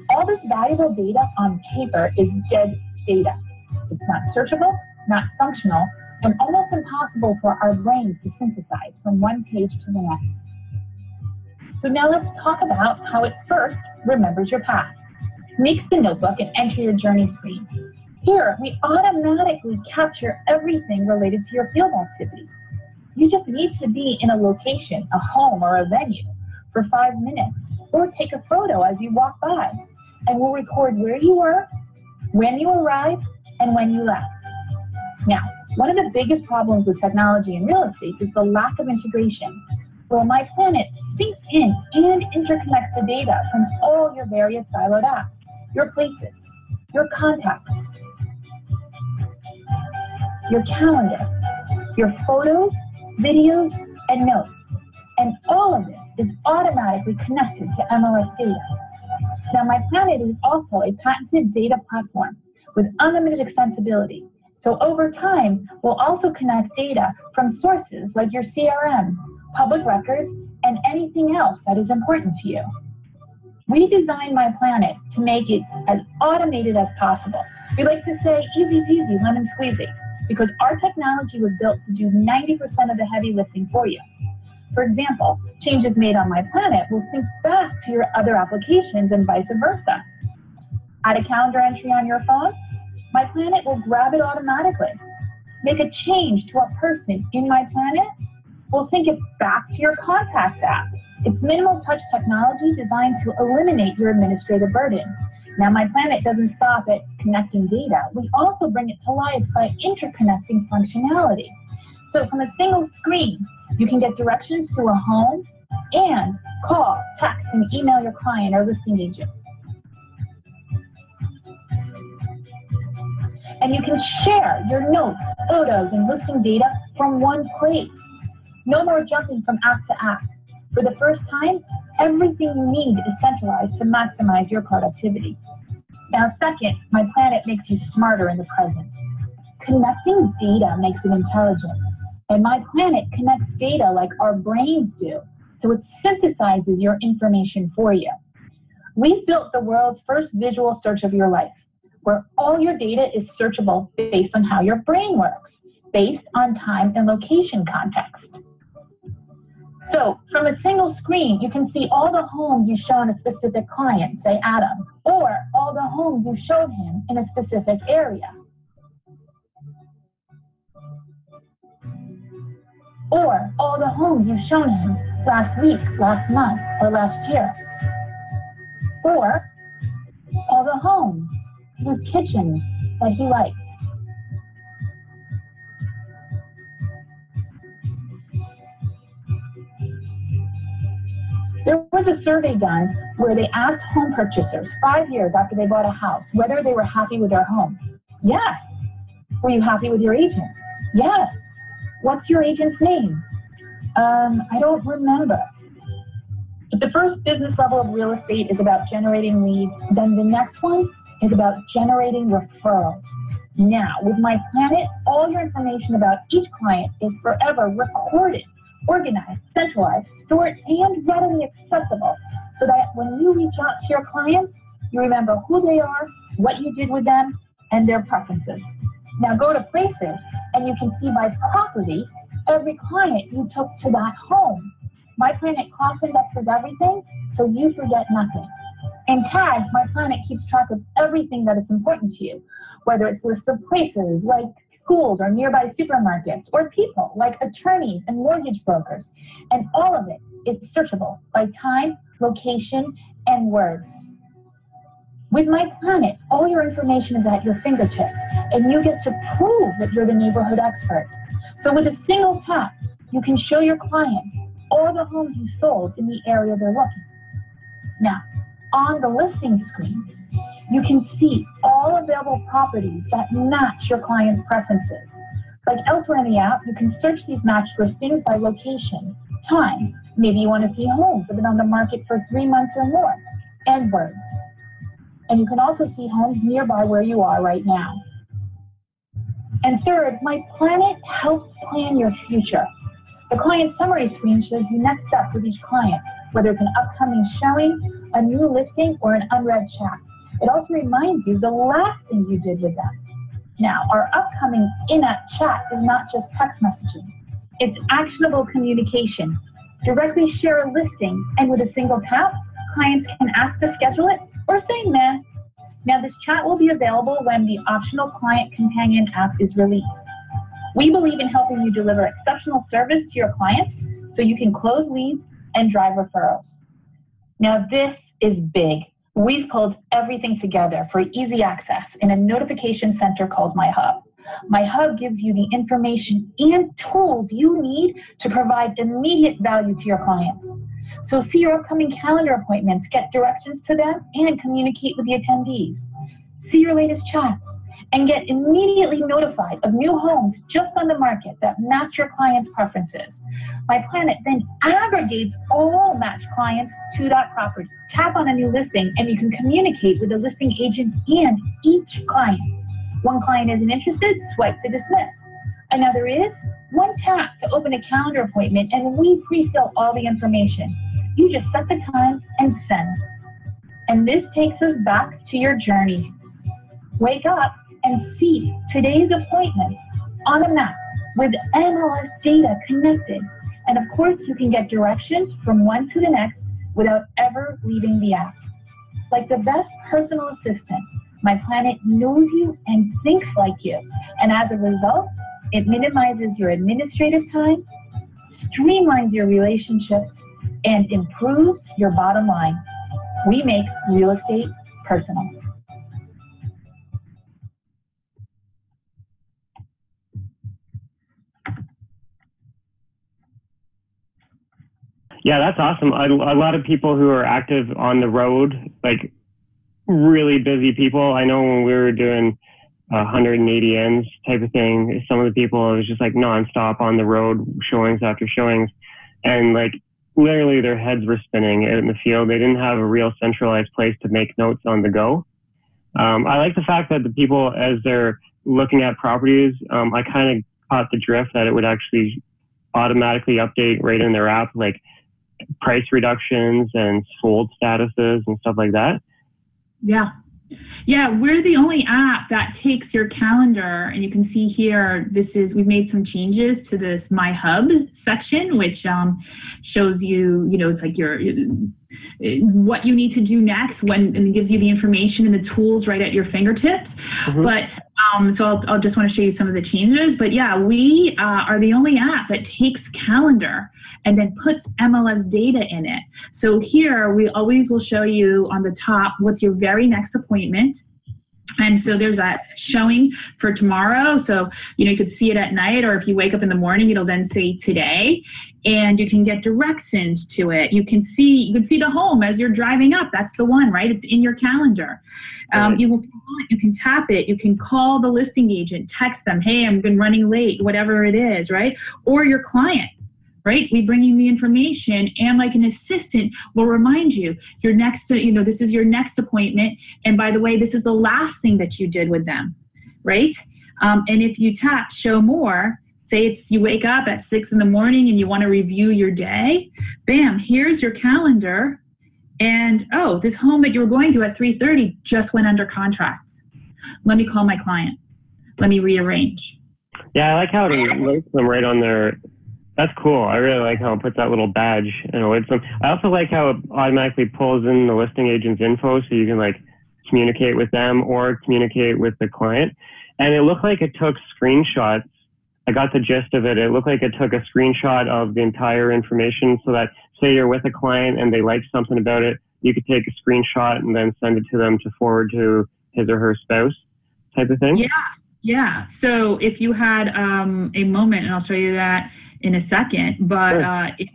All this valuable data on paper is dead data. It's not searchable, not functional, and almost impossible for our brains to synthesize from one page to the next. So now let's talk about how it first remembers your past. Makes the notebook and enter your journey screen. Here, we automatically capture everything related to your field activity. You just need to be in a location, a home, or a venue for five minutes, or take a photo as you walk by, and we'll record where you were, when you arrived, and when you left. Now, one of the biggest problems with technology in real estate is the lack of integration. Well, MyPlanit syncs in and interconnects the data from all your various siloed apps, your places, your contacts, your calendar, your photos, videos, and notes. And all of this is automatically connected to MLS data. Now, My Planet is also a patented data platform with unlimited extensibility. So over time, we'll also connect data from sources like your CRM, public records, and anything else that is important to you. We designed MyPlanit to make it as automated as possible. We like to say easy peasy, lemon squeezy, because our technology was built to do 90% of the heavy lifting for you. For example, changes made on MyPlanit will sync back to your other applications and vice versa. Add a calendar entry on your phone, MyPlanit will grab it automatically. Make a change to a person in MyPlanit, we'll sync it back to your Contacts app. It's minimal touch technology designed to eliminate your administrative burden. Now, MyPlanit doesn't stop at connecting data. We also bring it to life by interconnecting functionality. So from a single screen, you can get directions to a home and call, text, and email your client or listing agent. And you can share your notes, photos, and listing data from one place. No more jumping from app to app. For the first time, everything you need is centralized to maximize your productivity. Now, second, MyPlanit makes you smarter in the present. Connecting data makes it intelligent. And MyPlanit connects data like our brains do. So it synthesizes your information for you. We've built the world's first visual search of your life, where all your data is searchable based on how your brain works, based on time and location context. So from a single screen, you can see all the homes you've shown a specific client, say Adam, or all the homes you showed him in a specific area. Or all the homes you've shown him last week, last month, or last year. Or all the homes with kitchen that he likes. There was a survey done where they asked home purchasers five years after they bought a house whether they were happy with their home. Yes. Were you happy with your agent? Yes. What's your agent's name? Um, I don't remember. But the first business level of real estate is about generating leads. Then the next one is about generating referrals. Now, with My Planet, all your information about each client is forever recorded, organized, centralized, stored, and readily accessible so that when you reach out to your clients, you remember who they are, what you did with them, and their preferences. Now go to Places, and you can see by property every client you took to that home. MyPlanit cross indexes everything, so you forget nothing. In Tags, MyPlanit keeps track of everything that is important to you, whether it's lists of places like schools or nearby supermarkets, or people like attorneys and mortgage brokers. And all of it is searchable by time, location, and words. With My Planet, all your information is at your fingertips, and you get to prove that you're the neighborhood expert. So with a single tap, you can show your clients all the homes you sold in the area they're looking. Now, on the listing screen, you can see all available properties that match your client's preferences. Like elsewhere in the app, you can search these matched listings by location, time. Maybe you want to see homes that have been on the market for three months or more, and words and you can also see homes nearby where you are right now. And third, My Planet helps plan your future. The client summary screen shows you next steps with each client, whether it's an upcoming showing, a new listing, or an unread chat. It also reminds you the last thing you did with them. Now, our upcoming in-app chat is not just text messaging. It's actionable communication. Directly share a listing, and with a single tap, clients can ask to schedule it or say meh. Now this chat will be available when the optional client companion app is released. We believe in helping you deliver exceptional service to your clients so you can close leads and drive referrals. Now this is big. We've pulled everything together for easy access in a notification center called My Hub. My Hub gives you the information and tools you need to provide immediate value to your clients. So see your upcoming calendar appointments, get directions to them, and communicate with the attendees. See your latest chats and get immediately notified of new homes just on the market that match your client's preferences. MyPlanit then aggregates all matched clients to that property. Tap on a new listing and you can communicate with the listing agent and each client. One client isn't interested, swipe to dismiss. Another is, one tap to open a calendar appointment and we pre-fill all the information. You just set the time and send. And this takes us back to your journey. Wake up and see today's appointment on a map with MLS data connected. And of course, you can get directions from one to the next without ever leaving the app. Like the best personal assistant, MyPlanit knows you and thinks like you. And as a result, it minimizes your administrative time, streamlines your relationships, and improves your bottom line. We make real estate personal. Yeah, that's awesome. A, a lot of people who are active on the road, like really busy people. I know when we were doing uh, 180 ends type of thing, some of the people it was just like nonstop on the road, showings after showings, and like literally their heads were spinning in the field. They didn't have a real centralized place to make notes on the go. Um, I like the fact that the people, as they're looking at properties, um, I kind of caught the drift that it would actually automatically update right in their app, like price reductions and sold statuses and stuff like that. Yeah. Yeah, we're the only app that takes your calendar, and you can see here, this is, we've made some changes to this My Hub section, which um, shows you, you know, it's like your, what you need to do next when, and gives you the information and the tools right at your fingertips. Mm-hmm. But um, so I'll, I'll just want to show you some of the changes. But yeah, we uh, are the only app that takes calendar and then puts MLS data in it. So here we always will show you on the top what's your very next appointment. And so there's that showing for tomorrow. So, you know, you could see it at night, or if you wake up in the morning, it'll then say today. And you can get directions to it. You can see you can see the home as you're driving up. That's the one, right? It's in your calendar. Um, you will you can tap it. You can call the listing agent, text them, hey, I'm been running late, whatever it is, right? Or your client right? We bring you the information and like an assistant will remind you your next, you know, this is your next appointment. And by the way, this is the last thing that you did with them, right? Um, and if you tap show more, say it's you wake up at six in the morning and you want to review your day, bam, here's your calendar. And oh, this home that you were going to at 3:30 just went under contract. Let me call my client. Let me rearrange. Yeah, I like how it alerts them right on their that's cool. I really like how it puts that little badge and alerts them. I also like how it automatically pulls in the listing agent's info so you can like communicate with them or communicate with the client. And it looked like it took screenshots. I got the gist of it. It looked like it took a screenshot of the entire information so that say you're with a client and they like something about it, you could take a screenshot and then send it to them to forward to his or her spouse type of thing. Yeah. Yeah. So if you had um, a moment, and I'll show you that, in a second, but sure. uh, it,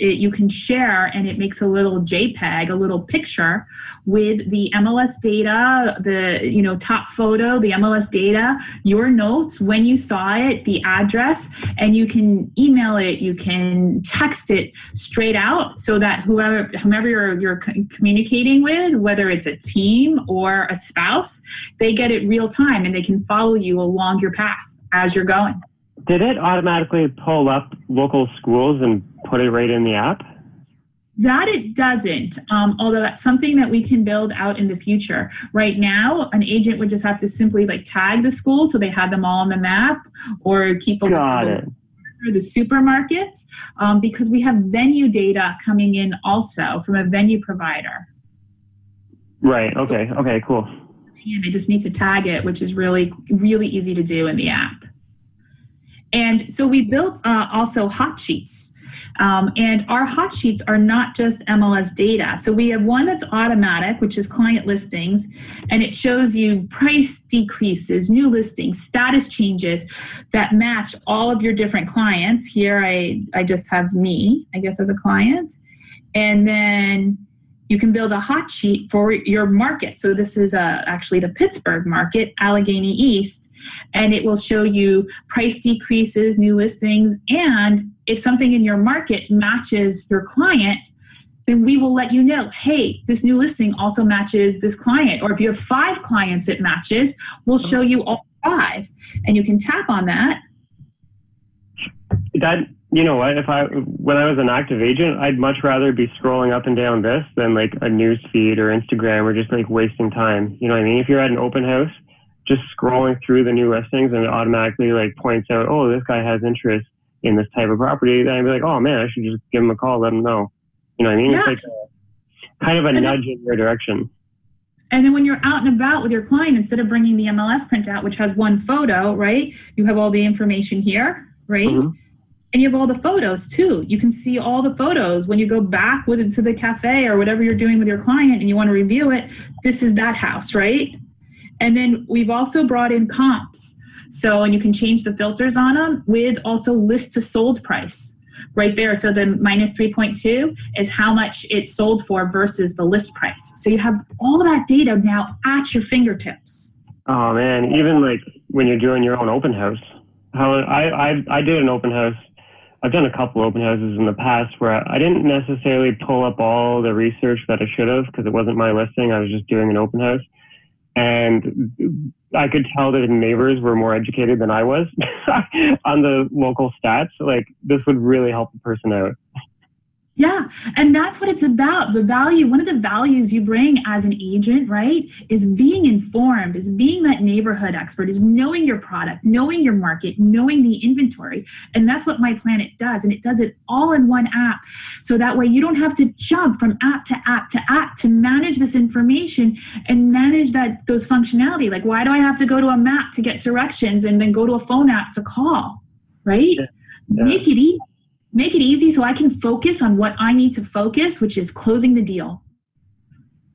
it, you can share and it makes a little JPEG, a little picture with the MLS data, the you know top photo, the MLS data, your notes when you saw it, the address, and you can email it, you can text it straight out so that whoever whomever you're you're communicating with, whether it's a team or a spouse, they get it real time and they can follow you along your path as you're going. Did it automatically pull up local schools and put it right in the app? That it doesn't, um, although that's something that we can build out in the future. Right now, an agent would just have to simply like tag the school so they have them all on the map or keep a Got it. the supermarkets um, because we have venue data coming in also from a venue provider. Right. Okay. Okay. Cool. And they just need to tag it, which is really, really easy to do in the app. And so we built uh, also hot sheets. Um, and our hot sheets are not just MLS data. So we have one that's automatic, which is client listings, and it shows you price decreases, new listings, status changes that match all of your different clients. Here I, I just have me, I guess, as a client. And then you can build a hot sheet for your market. So this is uh, actually the Pittsburgh market, Allegheny East and it will show you price decreases, new listings, and if something in your market matches your client, then we will let you know, hey, this new listing also matches this client. Or if you have five clients it matches, we'll show you all five. And you can tap on that. That you know what? If I when I was an active agent, I'd much rather be scrolling up and down this than like a news feed or Instagram or just like wasting time. You know what I mean? If you're at an open house, just scrolling through the new listings and it automatically like points out, oh, this guy has interest in this type of property, then I'd be like, oh man, I should just give him a call, let him know. You know what I mean? Yeah. It's like a, kind of a And nudge in your direction. And then when you're out and about with your client, instead of bringing the MLS printout, which has one photo, right? You have all the information here, right? Mhm. And you have all the photos too. You can see all the photos when you go back with it to the cafe or whatever you're doing with your client and you want to review it. This is that house, right? And then we've also brought in comps. So, and you can change the filters on them with also list to sold price right there. So the minus 3.2 is how much it sold for versus the list price. So you have all that data now at your fingertips. Oh man, even like when you're doing your own open house. How I I I did an open house. I've done a couple open houses in the past where I didn't necessarily pull up all the research that I should have because it wasn't my listing. I was just doing an open house, and I could tell that the neighbors were more educated than I was on the local stats. Like this would really help the person out. Yeah, and that's what it's about. The value, one of the values you bring as an agent, right, is being informed, is being that neighborhood expert, is knowing your product, knowing your market, knowing the inventory. And that's what MyPlanit does. And it does it all in one app. So that way you don't have to jump from app to app to app to manage this information and manage that those functionality. Like why do I have to go to a map to get directions and then go to a phone app to call? Right? Yeah. Make it easy make it easy so I can focus on what I need to focus, which is closing the deal.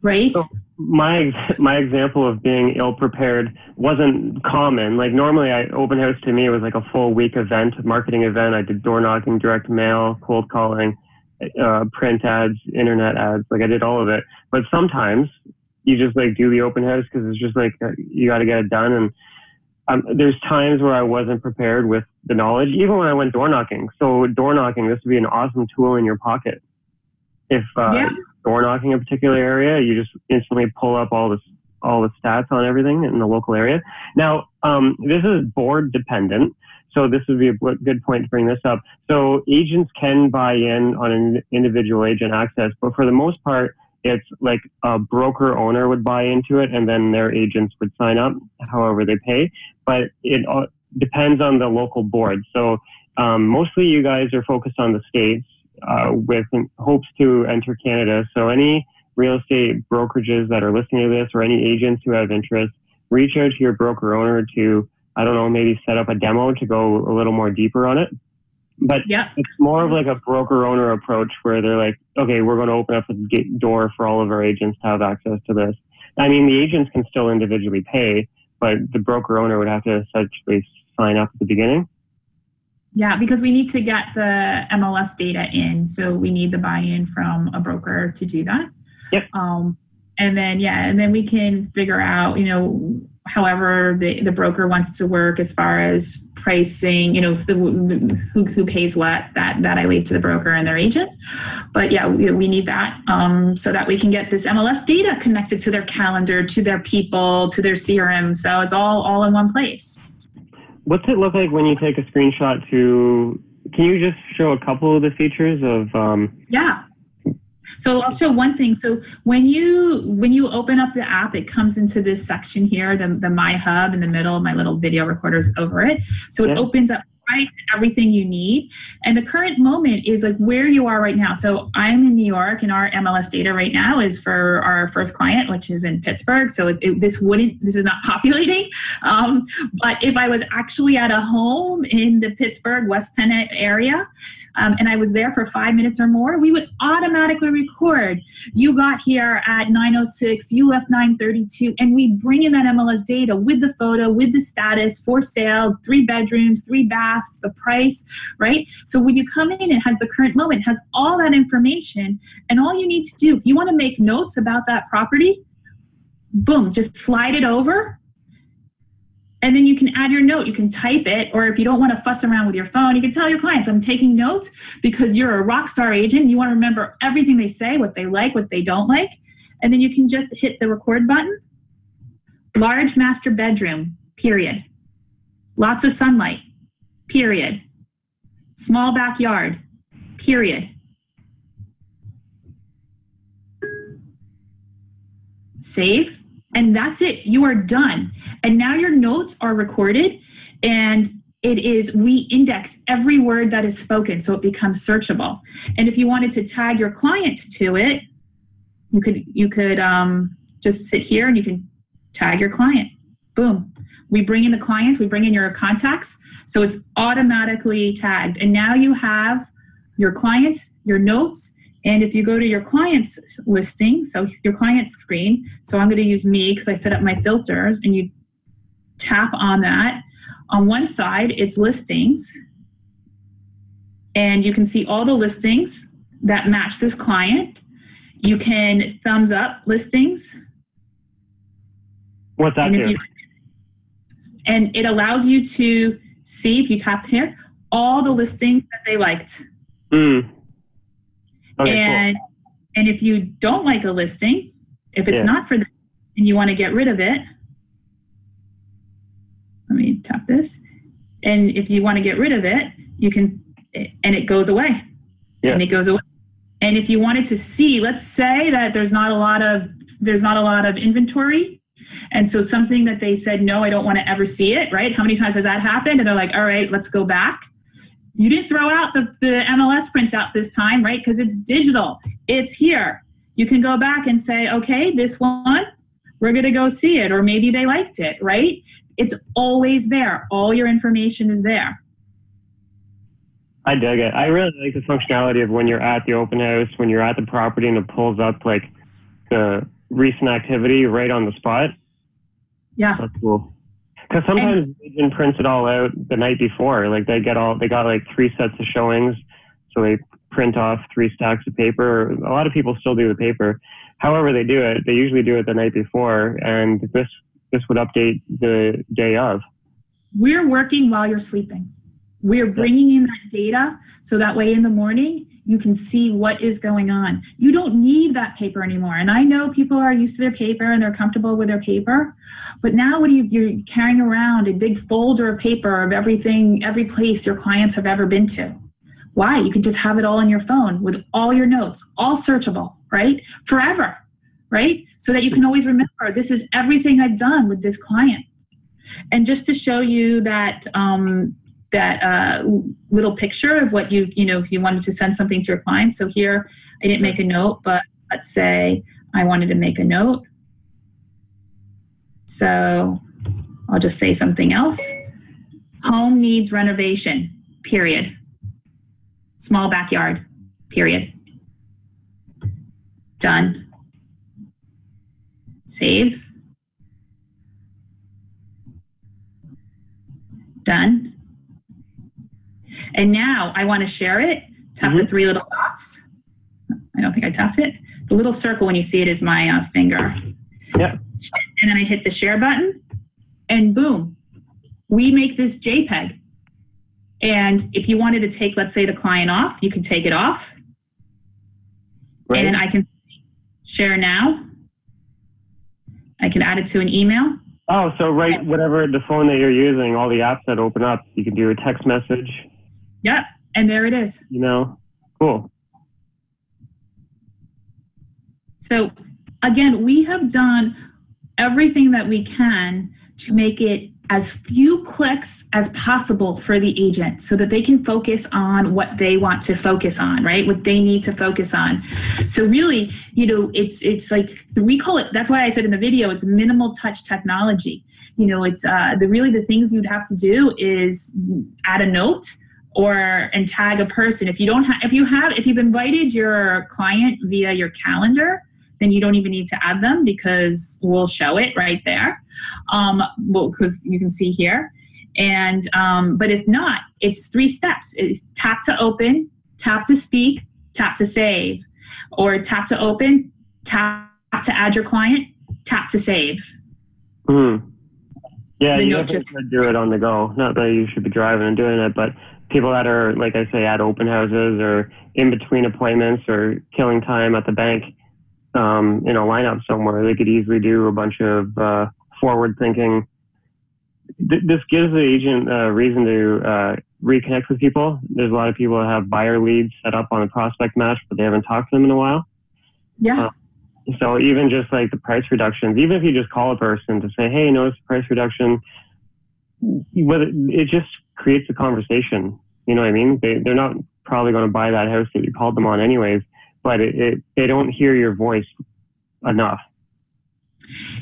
Right? So my my example of being ill prepared wasn't common. Like normally, I open house to me was like a full week event, marketing event. I did door knocking, direct mail, cold calling, uh, print ads, internet ads. Like I did all of it. But sometimes you just like do the open house because it's just like uh, you got to get it done. And um, there's times where I wasn't prepared with the knowledge, even when I went door knocking. So door knocking, this would be an awesome tool in your pocket. If uh, Yeah. door knocking a particular area, you just instantly pull up all the all the stats on everything in the local area. Now, um, this is board dependent, so this would be a good point to bring this up. So agents can buy in on an individual agent access, but for the most part, it's like a broker owner would buy into it, and then their agents would sign up, however they pay. But it depends on the local board. So um, mostly you guys are focused on the states uh, with hopes to enter Canada. So any real estate brokerages that are listening to this or any agents who have interest, reach out to your broker owner to, I don't know, maybe set up a demo to go a little more deeper on it. But Yep. it's more of like a broker owner approach where they're like, okay, we're going to open up a door for all of our agents to have access to this. I mean, the agents can still individually pay, but the broker owner would have to essentially sign up at the beginning. Yeah, because we need to get the MLS data in. So we need the buy-in from a broker to do that. Yep. Um, and then, yeah, and then we can figure out, you know, however the, the broker wants to work as far as pricing, you know, the, who, who pays what, that, that I leave to the broker and their agent. But yeah, we, we need that um, so that we can get this MLS data connected to their calendar, to their people, to their CRM. So it's all, all in one place. What's it look like when you take a screenshot to? Can you just show a couple of the features of? Um, Yeah. So I'll show one thing. So when you when you open up the app, it comes into this section here, the, the My Hub in the middle. My little video recorder's over it. So it Yeah. opens up right everything you need. And the current moment is like where you are right now. So I'm in New York, and our MLS data right now is for our first client, which is in Pittsburgh. So it, it, this wouldn't this is not populating. Um, but if I was actually at a home in the Pittsburgh West Penn area, um, and I was there for five minutes or more, we would automatically record. You got here at 9:06. You left 9:32, and we bring in that MLS data with the photo, with the status, for sale, three bedrooms, three baths, the price, right? So when you come in, it has the current moment, has all that information, and all you need to do, if you want to make notes about that property, boom, just slide it over and then you can add your note. You can type it, or if you don't want to fuss around with your phone, you can tell your clients, I'm taking notes because you're a rock star agent. You want to remember everything they say, what they like, what they don't like. And then you can just hit the record button. Large master bedroom, period. Lots of sunlight, period. Small backyard, period. Save, and that's it. You are done. And now your notes are recorded and it is we index every word that is spoken so it becomes searchable. And if you wanted to tag your client to it you could you could um, just sit here and you can tag your client. Boom. We bring in the clients we bring in your contacts so it's automatically tagged. And now you have your clients your notes and if you go to your client's listing so your client screen so i'm going to use me because i set up my filters and you tap on that on one side, it's listings, and you can see all the listings that match this client. You can thumbs up listings. What's that and, do? you, and it allows you to see, if you tap here, all the listings that they liked. Mm. Okay, and cool. and if you don't like a listing, if it's Yeah. not for them and you want to get rid of it, let me tap this. And if you want to get rid of it, you can, and it goes away. Yeah. And it goes away. And if you wanted to see, let's say that there's not a lot of there's not a lot of inventory, and so something that they said no, I don't want to ever see it. Right? How many times has that happened? And they're like, all right, let's go back. You didn't throw out the, the MLS printout this time, right? Because it's digital. It's here. You can go back and say, okay, this one, we're going to go see it, or maybe they liked it, right? It's always there. All your information is there. I dig it. I really like the functionality of when you're at the open house, when you're at the property, and it pulls up like the recent activity right on the spot. Yeah. That's cool. Because sometimes the agent prints it all out the night before. Like they get all they got like three sets of showings, so they print off three stacks of paper. A lot of people still do the paper. However, they do it. They usually do it the night before, and this this would update the day of. We're working while you're sleeping. We're bringing in that data so that way in the morning you can see what is going on. You don't need that paper anymore. And I know people are used to their paper and they're comfortable with their paper, but now when you, you're carrying around a big folder of paper of everything, every place your clients have ever been to. Why? You can just have it all on your phone with all your notes, all searchable, right? Forever, right? So that you can always remember this is everything I've done with this client. And just to show you that um, that uh, little picture of what you you know if you wanted to send something to your client. So here I didn't make a note, but let's say I wanted to make a note. So I'll just say something else. Home needs renovation. Period. Small backyard. Period. Done. Save. Done. And now I want to share it. Tap the Mhm. three little dots. I don't think I tapped it. The little circle when you see it is my uh, finger. Yeah. And then I hit the share button, and boom, we make this JPEG. And if you wanted to take, let's say, the client off, you can take it off, Right. and I can share now. I can add it to an email. oh, so right, whatever the phone that you're using, all the apps that open up, you can do a text message. Yep, and there it is. You know, cool. So again, we have done everything that we can to make it as few clicks as possible for the agent so that they can focus on what they want to focus on, right? What they need to focus on. So really, you know, it's it's like we call it that's why I said in the video it's minimal touch technology. You know, it's uh the really the things you'd have to do is add a note or and tag a person. If you don't have if you have if you've invited your client via your calendar, then you don't even need to add them because we'll show it right there. Um, well, because you can see here. And um, but if not, it's three steps. It's tap to open, tap to speak, tap to save, or tap to open, tap to add your client, tap to save. Hmm. Yeah, The you definitely should do it on the go. Not that you should be driving and doing it, but people that are, like I say, at open houses or in between appointments or killing time at the bank um, in a lineup somewhere, they could easily do a bunch of uh, forward thinking. Th- this gives the agent a reason to uh, reconnect with people. There's a lot of people that have buyer leads set up on a prospect match, but they haven't talked to them in a while. Yeah. Uh, so even just like the price reductions, even if you just call a person to say, "Hey, notice the price reduction," whether it just creates a conversation. You know what I mean? They they're not probably going to buy that house that you called them on anyways, but it, it they don't hear your voice enough.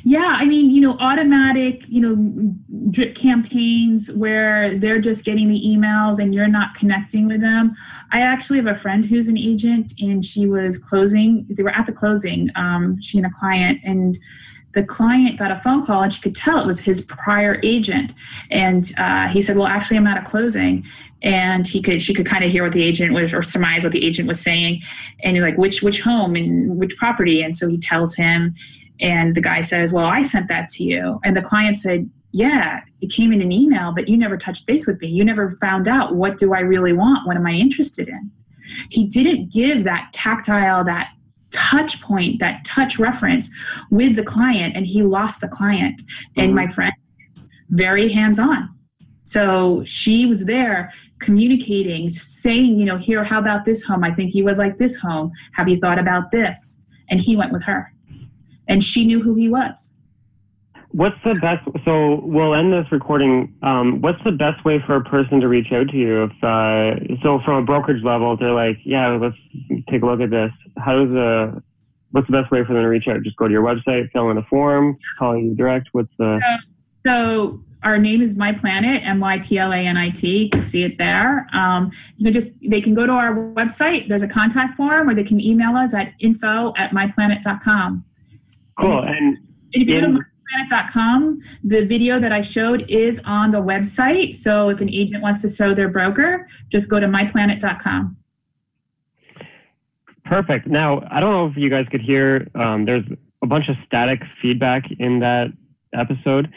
Yeah, I mean, you know, automatic, you know, drip campaigns where they're just getting the emails and you're not connecting with them. I actually have a friend who's an agent and she was closing, they were at the closing, um, she and a client, and the client got a phone call and she could tell it was his prior agent. And uh, he said, Well, actually, I'm at a closing. And he could, she could kind of hear what the agent was or surmise what the agent was saying. And you're like, which, which home and which property? And so he tells him, and the guy says, Well, I sent that to you. And the client said, Yeah, it came in an email, but you never touched base with me. You never found out what do I really want? What am I interested in? He didn't give that tactile, that touch point, that touch reference with the client, and he lost the client. And Mhm. my friend, very hands on. So she was there communicating, saying, you know, here, how about this home? I think you would like this home. Have you thought about this? And he went with her. And she knew who he was. What's the best? So we'll end this recording. Um, what's the best way for a person to reach out to you? If uh, so, from a brokerage level, they're like, "Yeah, let's take a look at this." How does the what's the best way for them to reach out? Just go to your website, fill in a form, call you direct. What's the So our name is MyPlanit, M Y P L A N I T. You can see it there. Um, you can just they can go to our website. There's a contact form, or they can email us at info at myplanit.com. cool? And If you go to In- myplanit.com, the video that I showed is on the website. So if an agent wants to show their broker, just go to myplanit.com. Perfect. Now, I don't know if you guys could hear, um, there's a bunch of static feedback in that episode.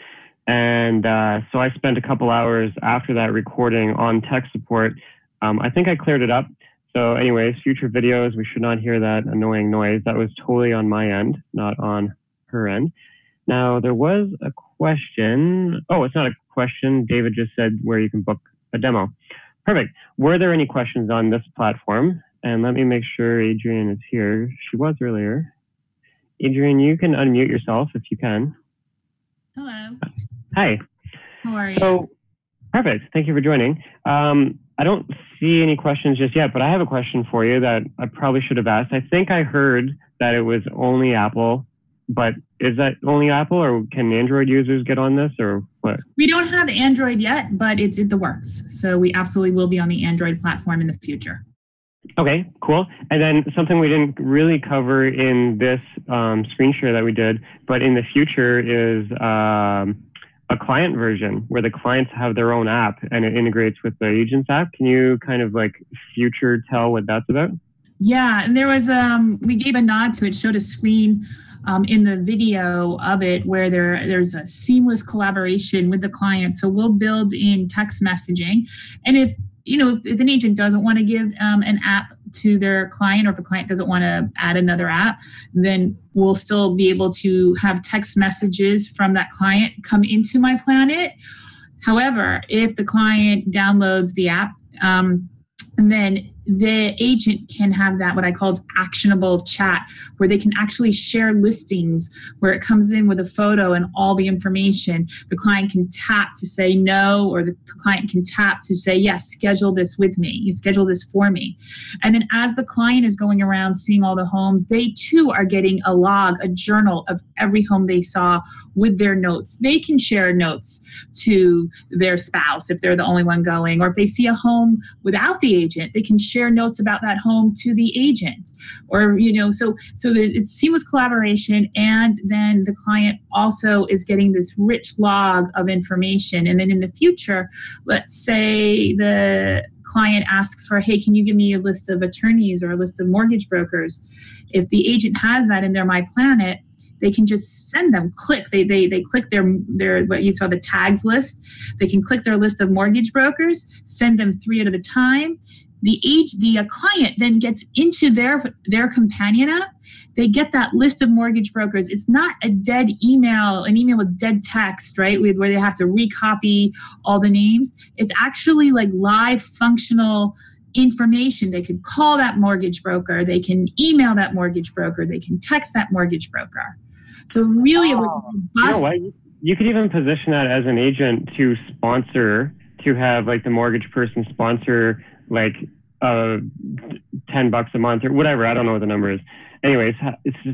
And uh, so I spent a couple hours after that recording on tech support. Um, I think I cleared it up. So, anyways, future videos, we should not hear that annoying noise. That was totally on my end, not on her end. Now, there was a question. Oh, it's not a question. David just said where you can book a demo. Perfect. Were there any questions on this platform? And let me make sure Adrian is here. She was earlier. Adrian, you can unmute yourself if you can. Hello. Hi. How are you? So, perfect. Thank you for joining. Um, I don't see any questions just yet, but I have a question for you that I probably should have asked. I think I heard that it was only Apple, but is that only Apple, or can Android users get on this, or what? we don't have Android yet, but it's in the works. So we absolutely will be on the Android platform in the future. Okay, cool. And then something we didn't really cover in this um, screen share that we did, but in the future is um, a client version where the clients have their own app and it integrates with the agent's app. Can you kind of like future tell what that's about? Yeah, and there was um we gave a nod to it, showed a screen um, in the video of it where there there's a seamless collaboration with the client. So we'll build in text messaging, and if you know if, if an agent doesn't want to give um, an app to their client, or if the client doesn't want to add another app, then we'll still be able to have text messages from that client come into MyPlanit. However, if the client downloads the app, um, and then the agent can have that what I called actionable chat, where they can actually share listings, where it comes in with a photo and all the information. The client can tap to say no, or the client can tap to say yes. Schedule this with me. You schedule this for me, and then as the client is going around seeing all the homes, they too are getting a log, a journal of every home they saw with their notes. They can share notes to their spouse if they're the only one going, or if they see a home without the agent, they can share notes about that home to the agent. Or, you know, so so it's seamless collaboration and then the client also is getting this rich log of information. And then in the future, let's say the client asks for, hey, can you give me a list of attorneys or a list of mortgage brokers? If the agent has that in their MyPlanit, they can just send them click they they they click their their what you saw the tags list they can click their list of mortgage brokers send them three at a time the age the uh, client then gets into their their companion app they get that list of mortgage brokers. It's not a dead email an email with dead text right with where they have to recopy all the names. It's actually like live functional information. They can call that mortgage broker they can email that mortgage broker they can text that mortgage broker. So really oh, you know what? you could even position that as an agent to sponsor to have like the mortgage person sponsor like uh, 10 bucks a month or whatever. I don't know what the number is. Anyways,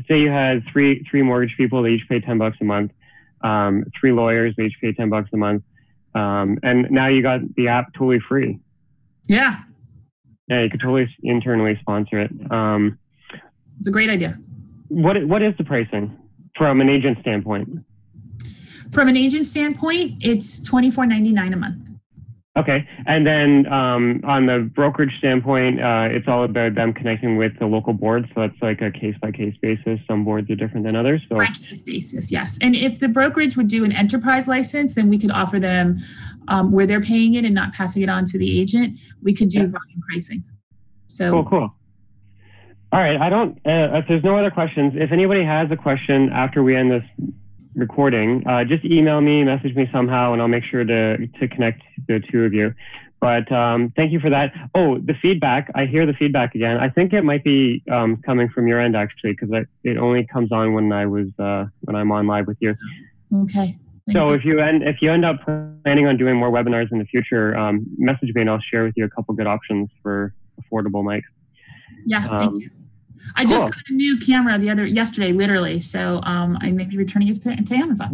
say you had three, three mortgage people, they each pay 10 bucks a month. Um, three lawyers, they each pay 10 bucks a month. Um, and now you got the app totally free. Yeah. Yeah, you could totally internally sponsor it. Um, it's a great idea. What, what is the pricing from an agent standpoint? From an agent standpoint, it's $24.99 a month. Okay. And then um, on the brokerage standpoint, uh, it's all about them connecting with the local board. So that's like a case by case basis. Some boards are different than others. So case basis, yes. And if the brokerage would do an enterprise license, then we could offer them um, where they're paying it and not passing it on to the agent. We could do yeah. volume pricing. So cool, cool. All right. I don't. Uh, if there's no other questions, if anybody has a question after we end this recording, uh, just email me, message me somehow, and I'll make sure to, to connect the two of you. But um, thank you for that. Oh, the feedback. I hear the feedback again. I think it might be um, coming from your end actually, because it only comes on when I was uh, when I'm on live with you. Okay. Thank so you. if you end if you end up planning on doing more webinars in the future, um, message me and I'll share with you a couple good options for affordable mics. Yeah, thank um, you. I just got a new camera the other yesterday, literally. So um, I may be returning it to, to Amazon.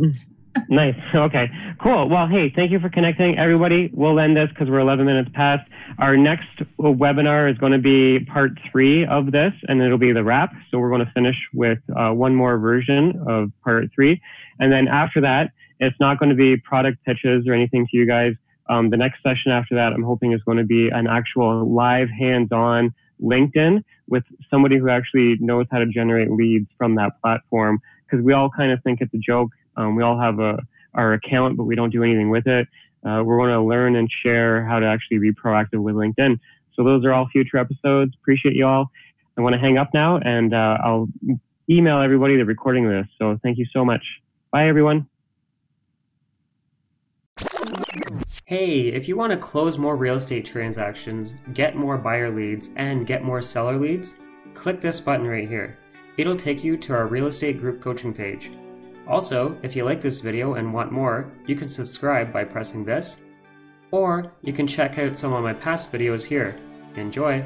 Hmm. nice. Okay. Cool. Well, hey, thank you for connecting, everybody. We'll end this because we're 11 minutes past. Our next webinar is going to be part three of this, and it'll be the wrap. So we're going to finish with uh, one more version of part three, and then after that, it's not going to be product pitches or anything to you guys. Um, the next session after that, I'm hoping is going to be an actual live, hands-on LinkedIn with somebody who actually knows how to generate leads from that platform. Because we all kind of think it's a joke. Um, we all have a our account, but we don't do anything with it. Uh, we're going to learn and share how to actually be proactive with LinkedIn. So those are all future episodes. Appreciate you all. I want to hang up now, and uh, I'll email everybody the recording of this. So thank you so much. Bye, everyone. Hey, if you want to close more real estate transactions, get more buyer leads, and get more seller leads, click this button right here. It'll take you to our real estate group coaching page. Also, if you like this video and want more, you can subscribe by pressing this, or you can check out some of my past videos here. Enjoy!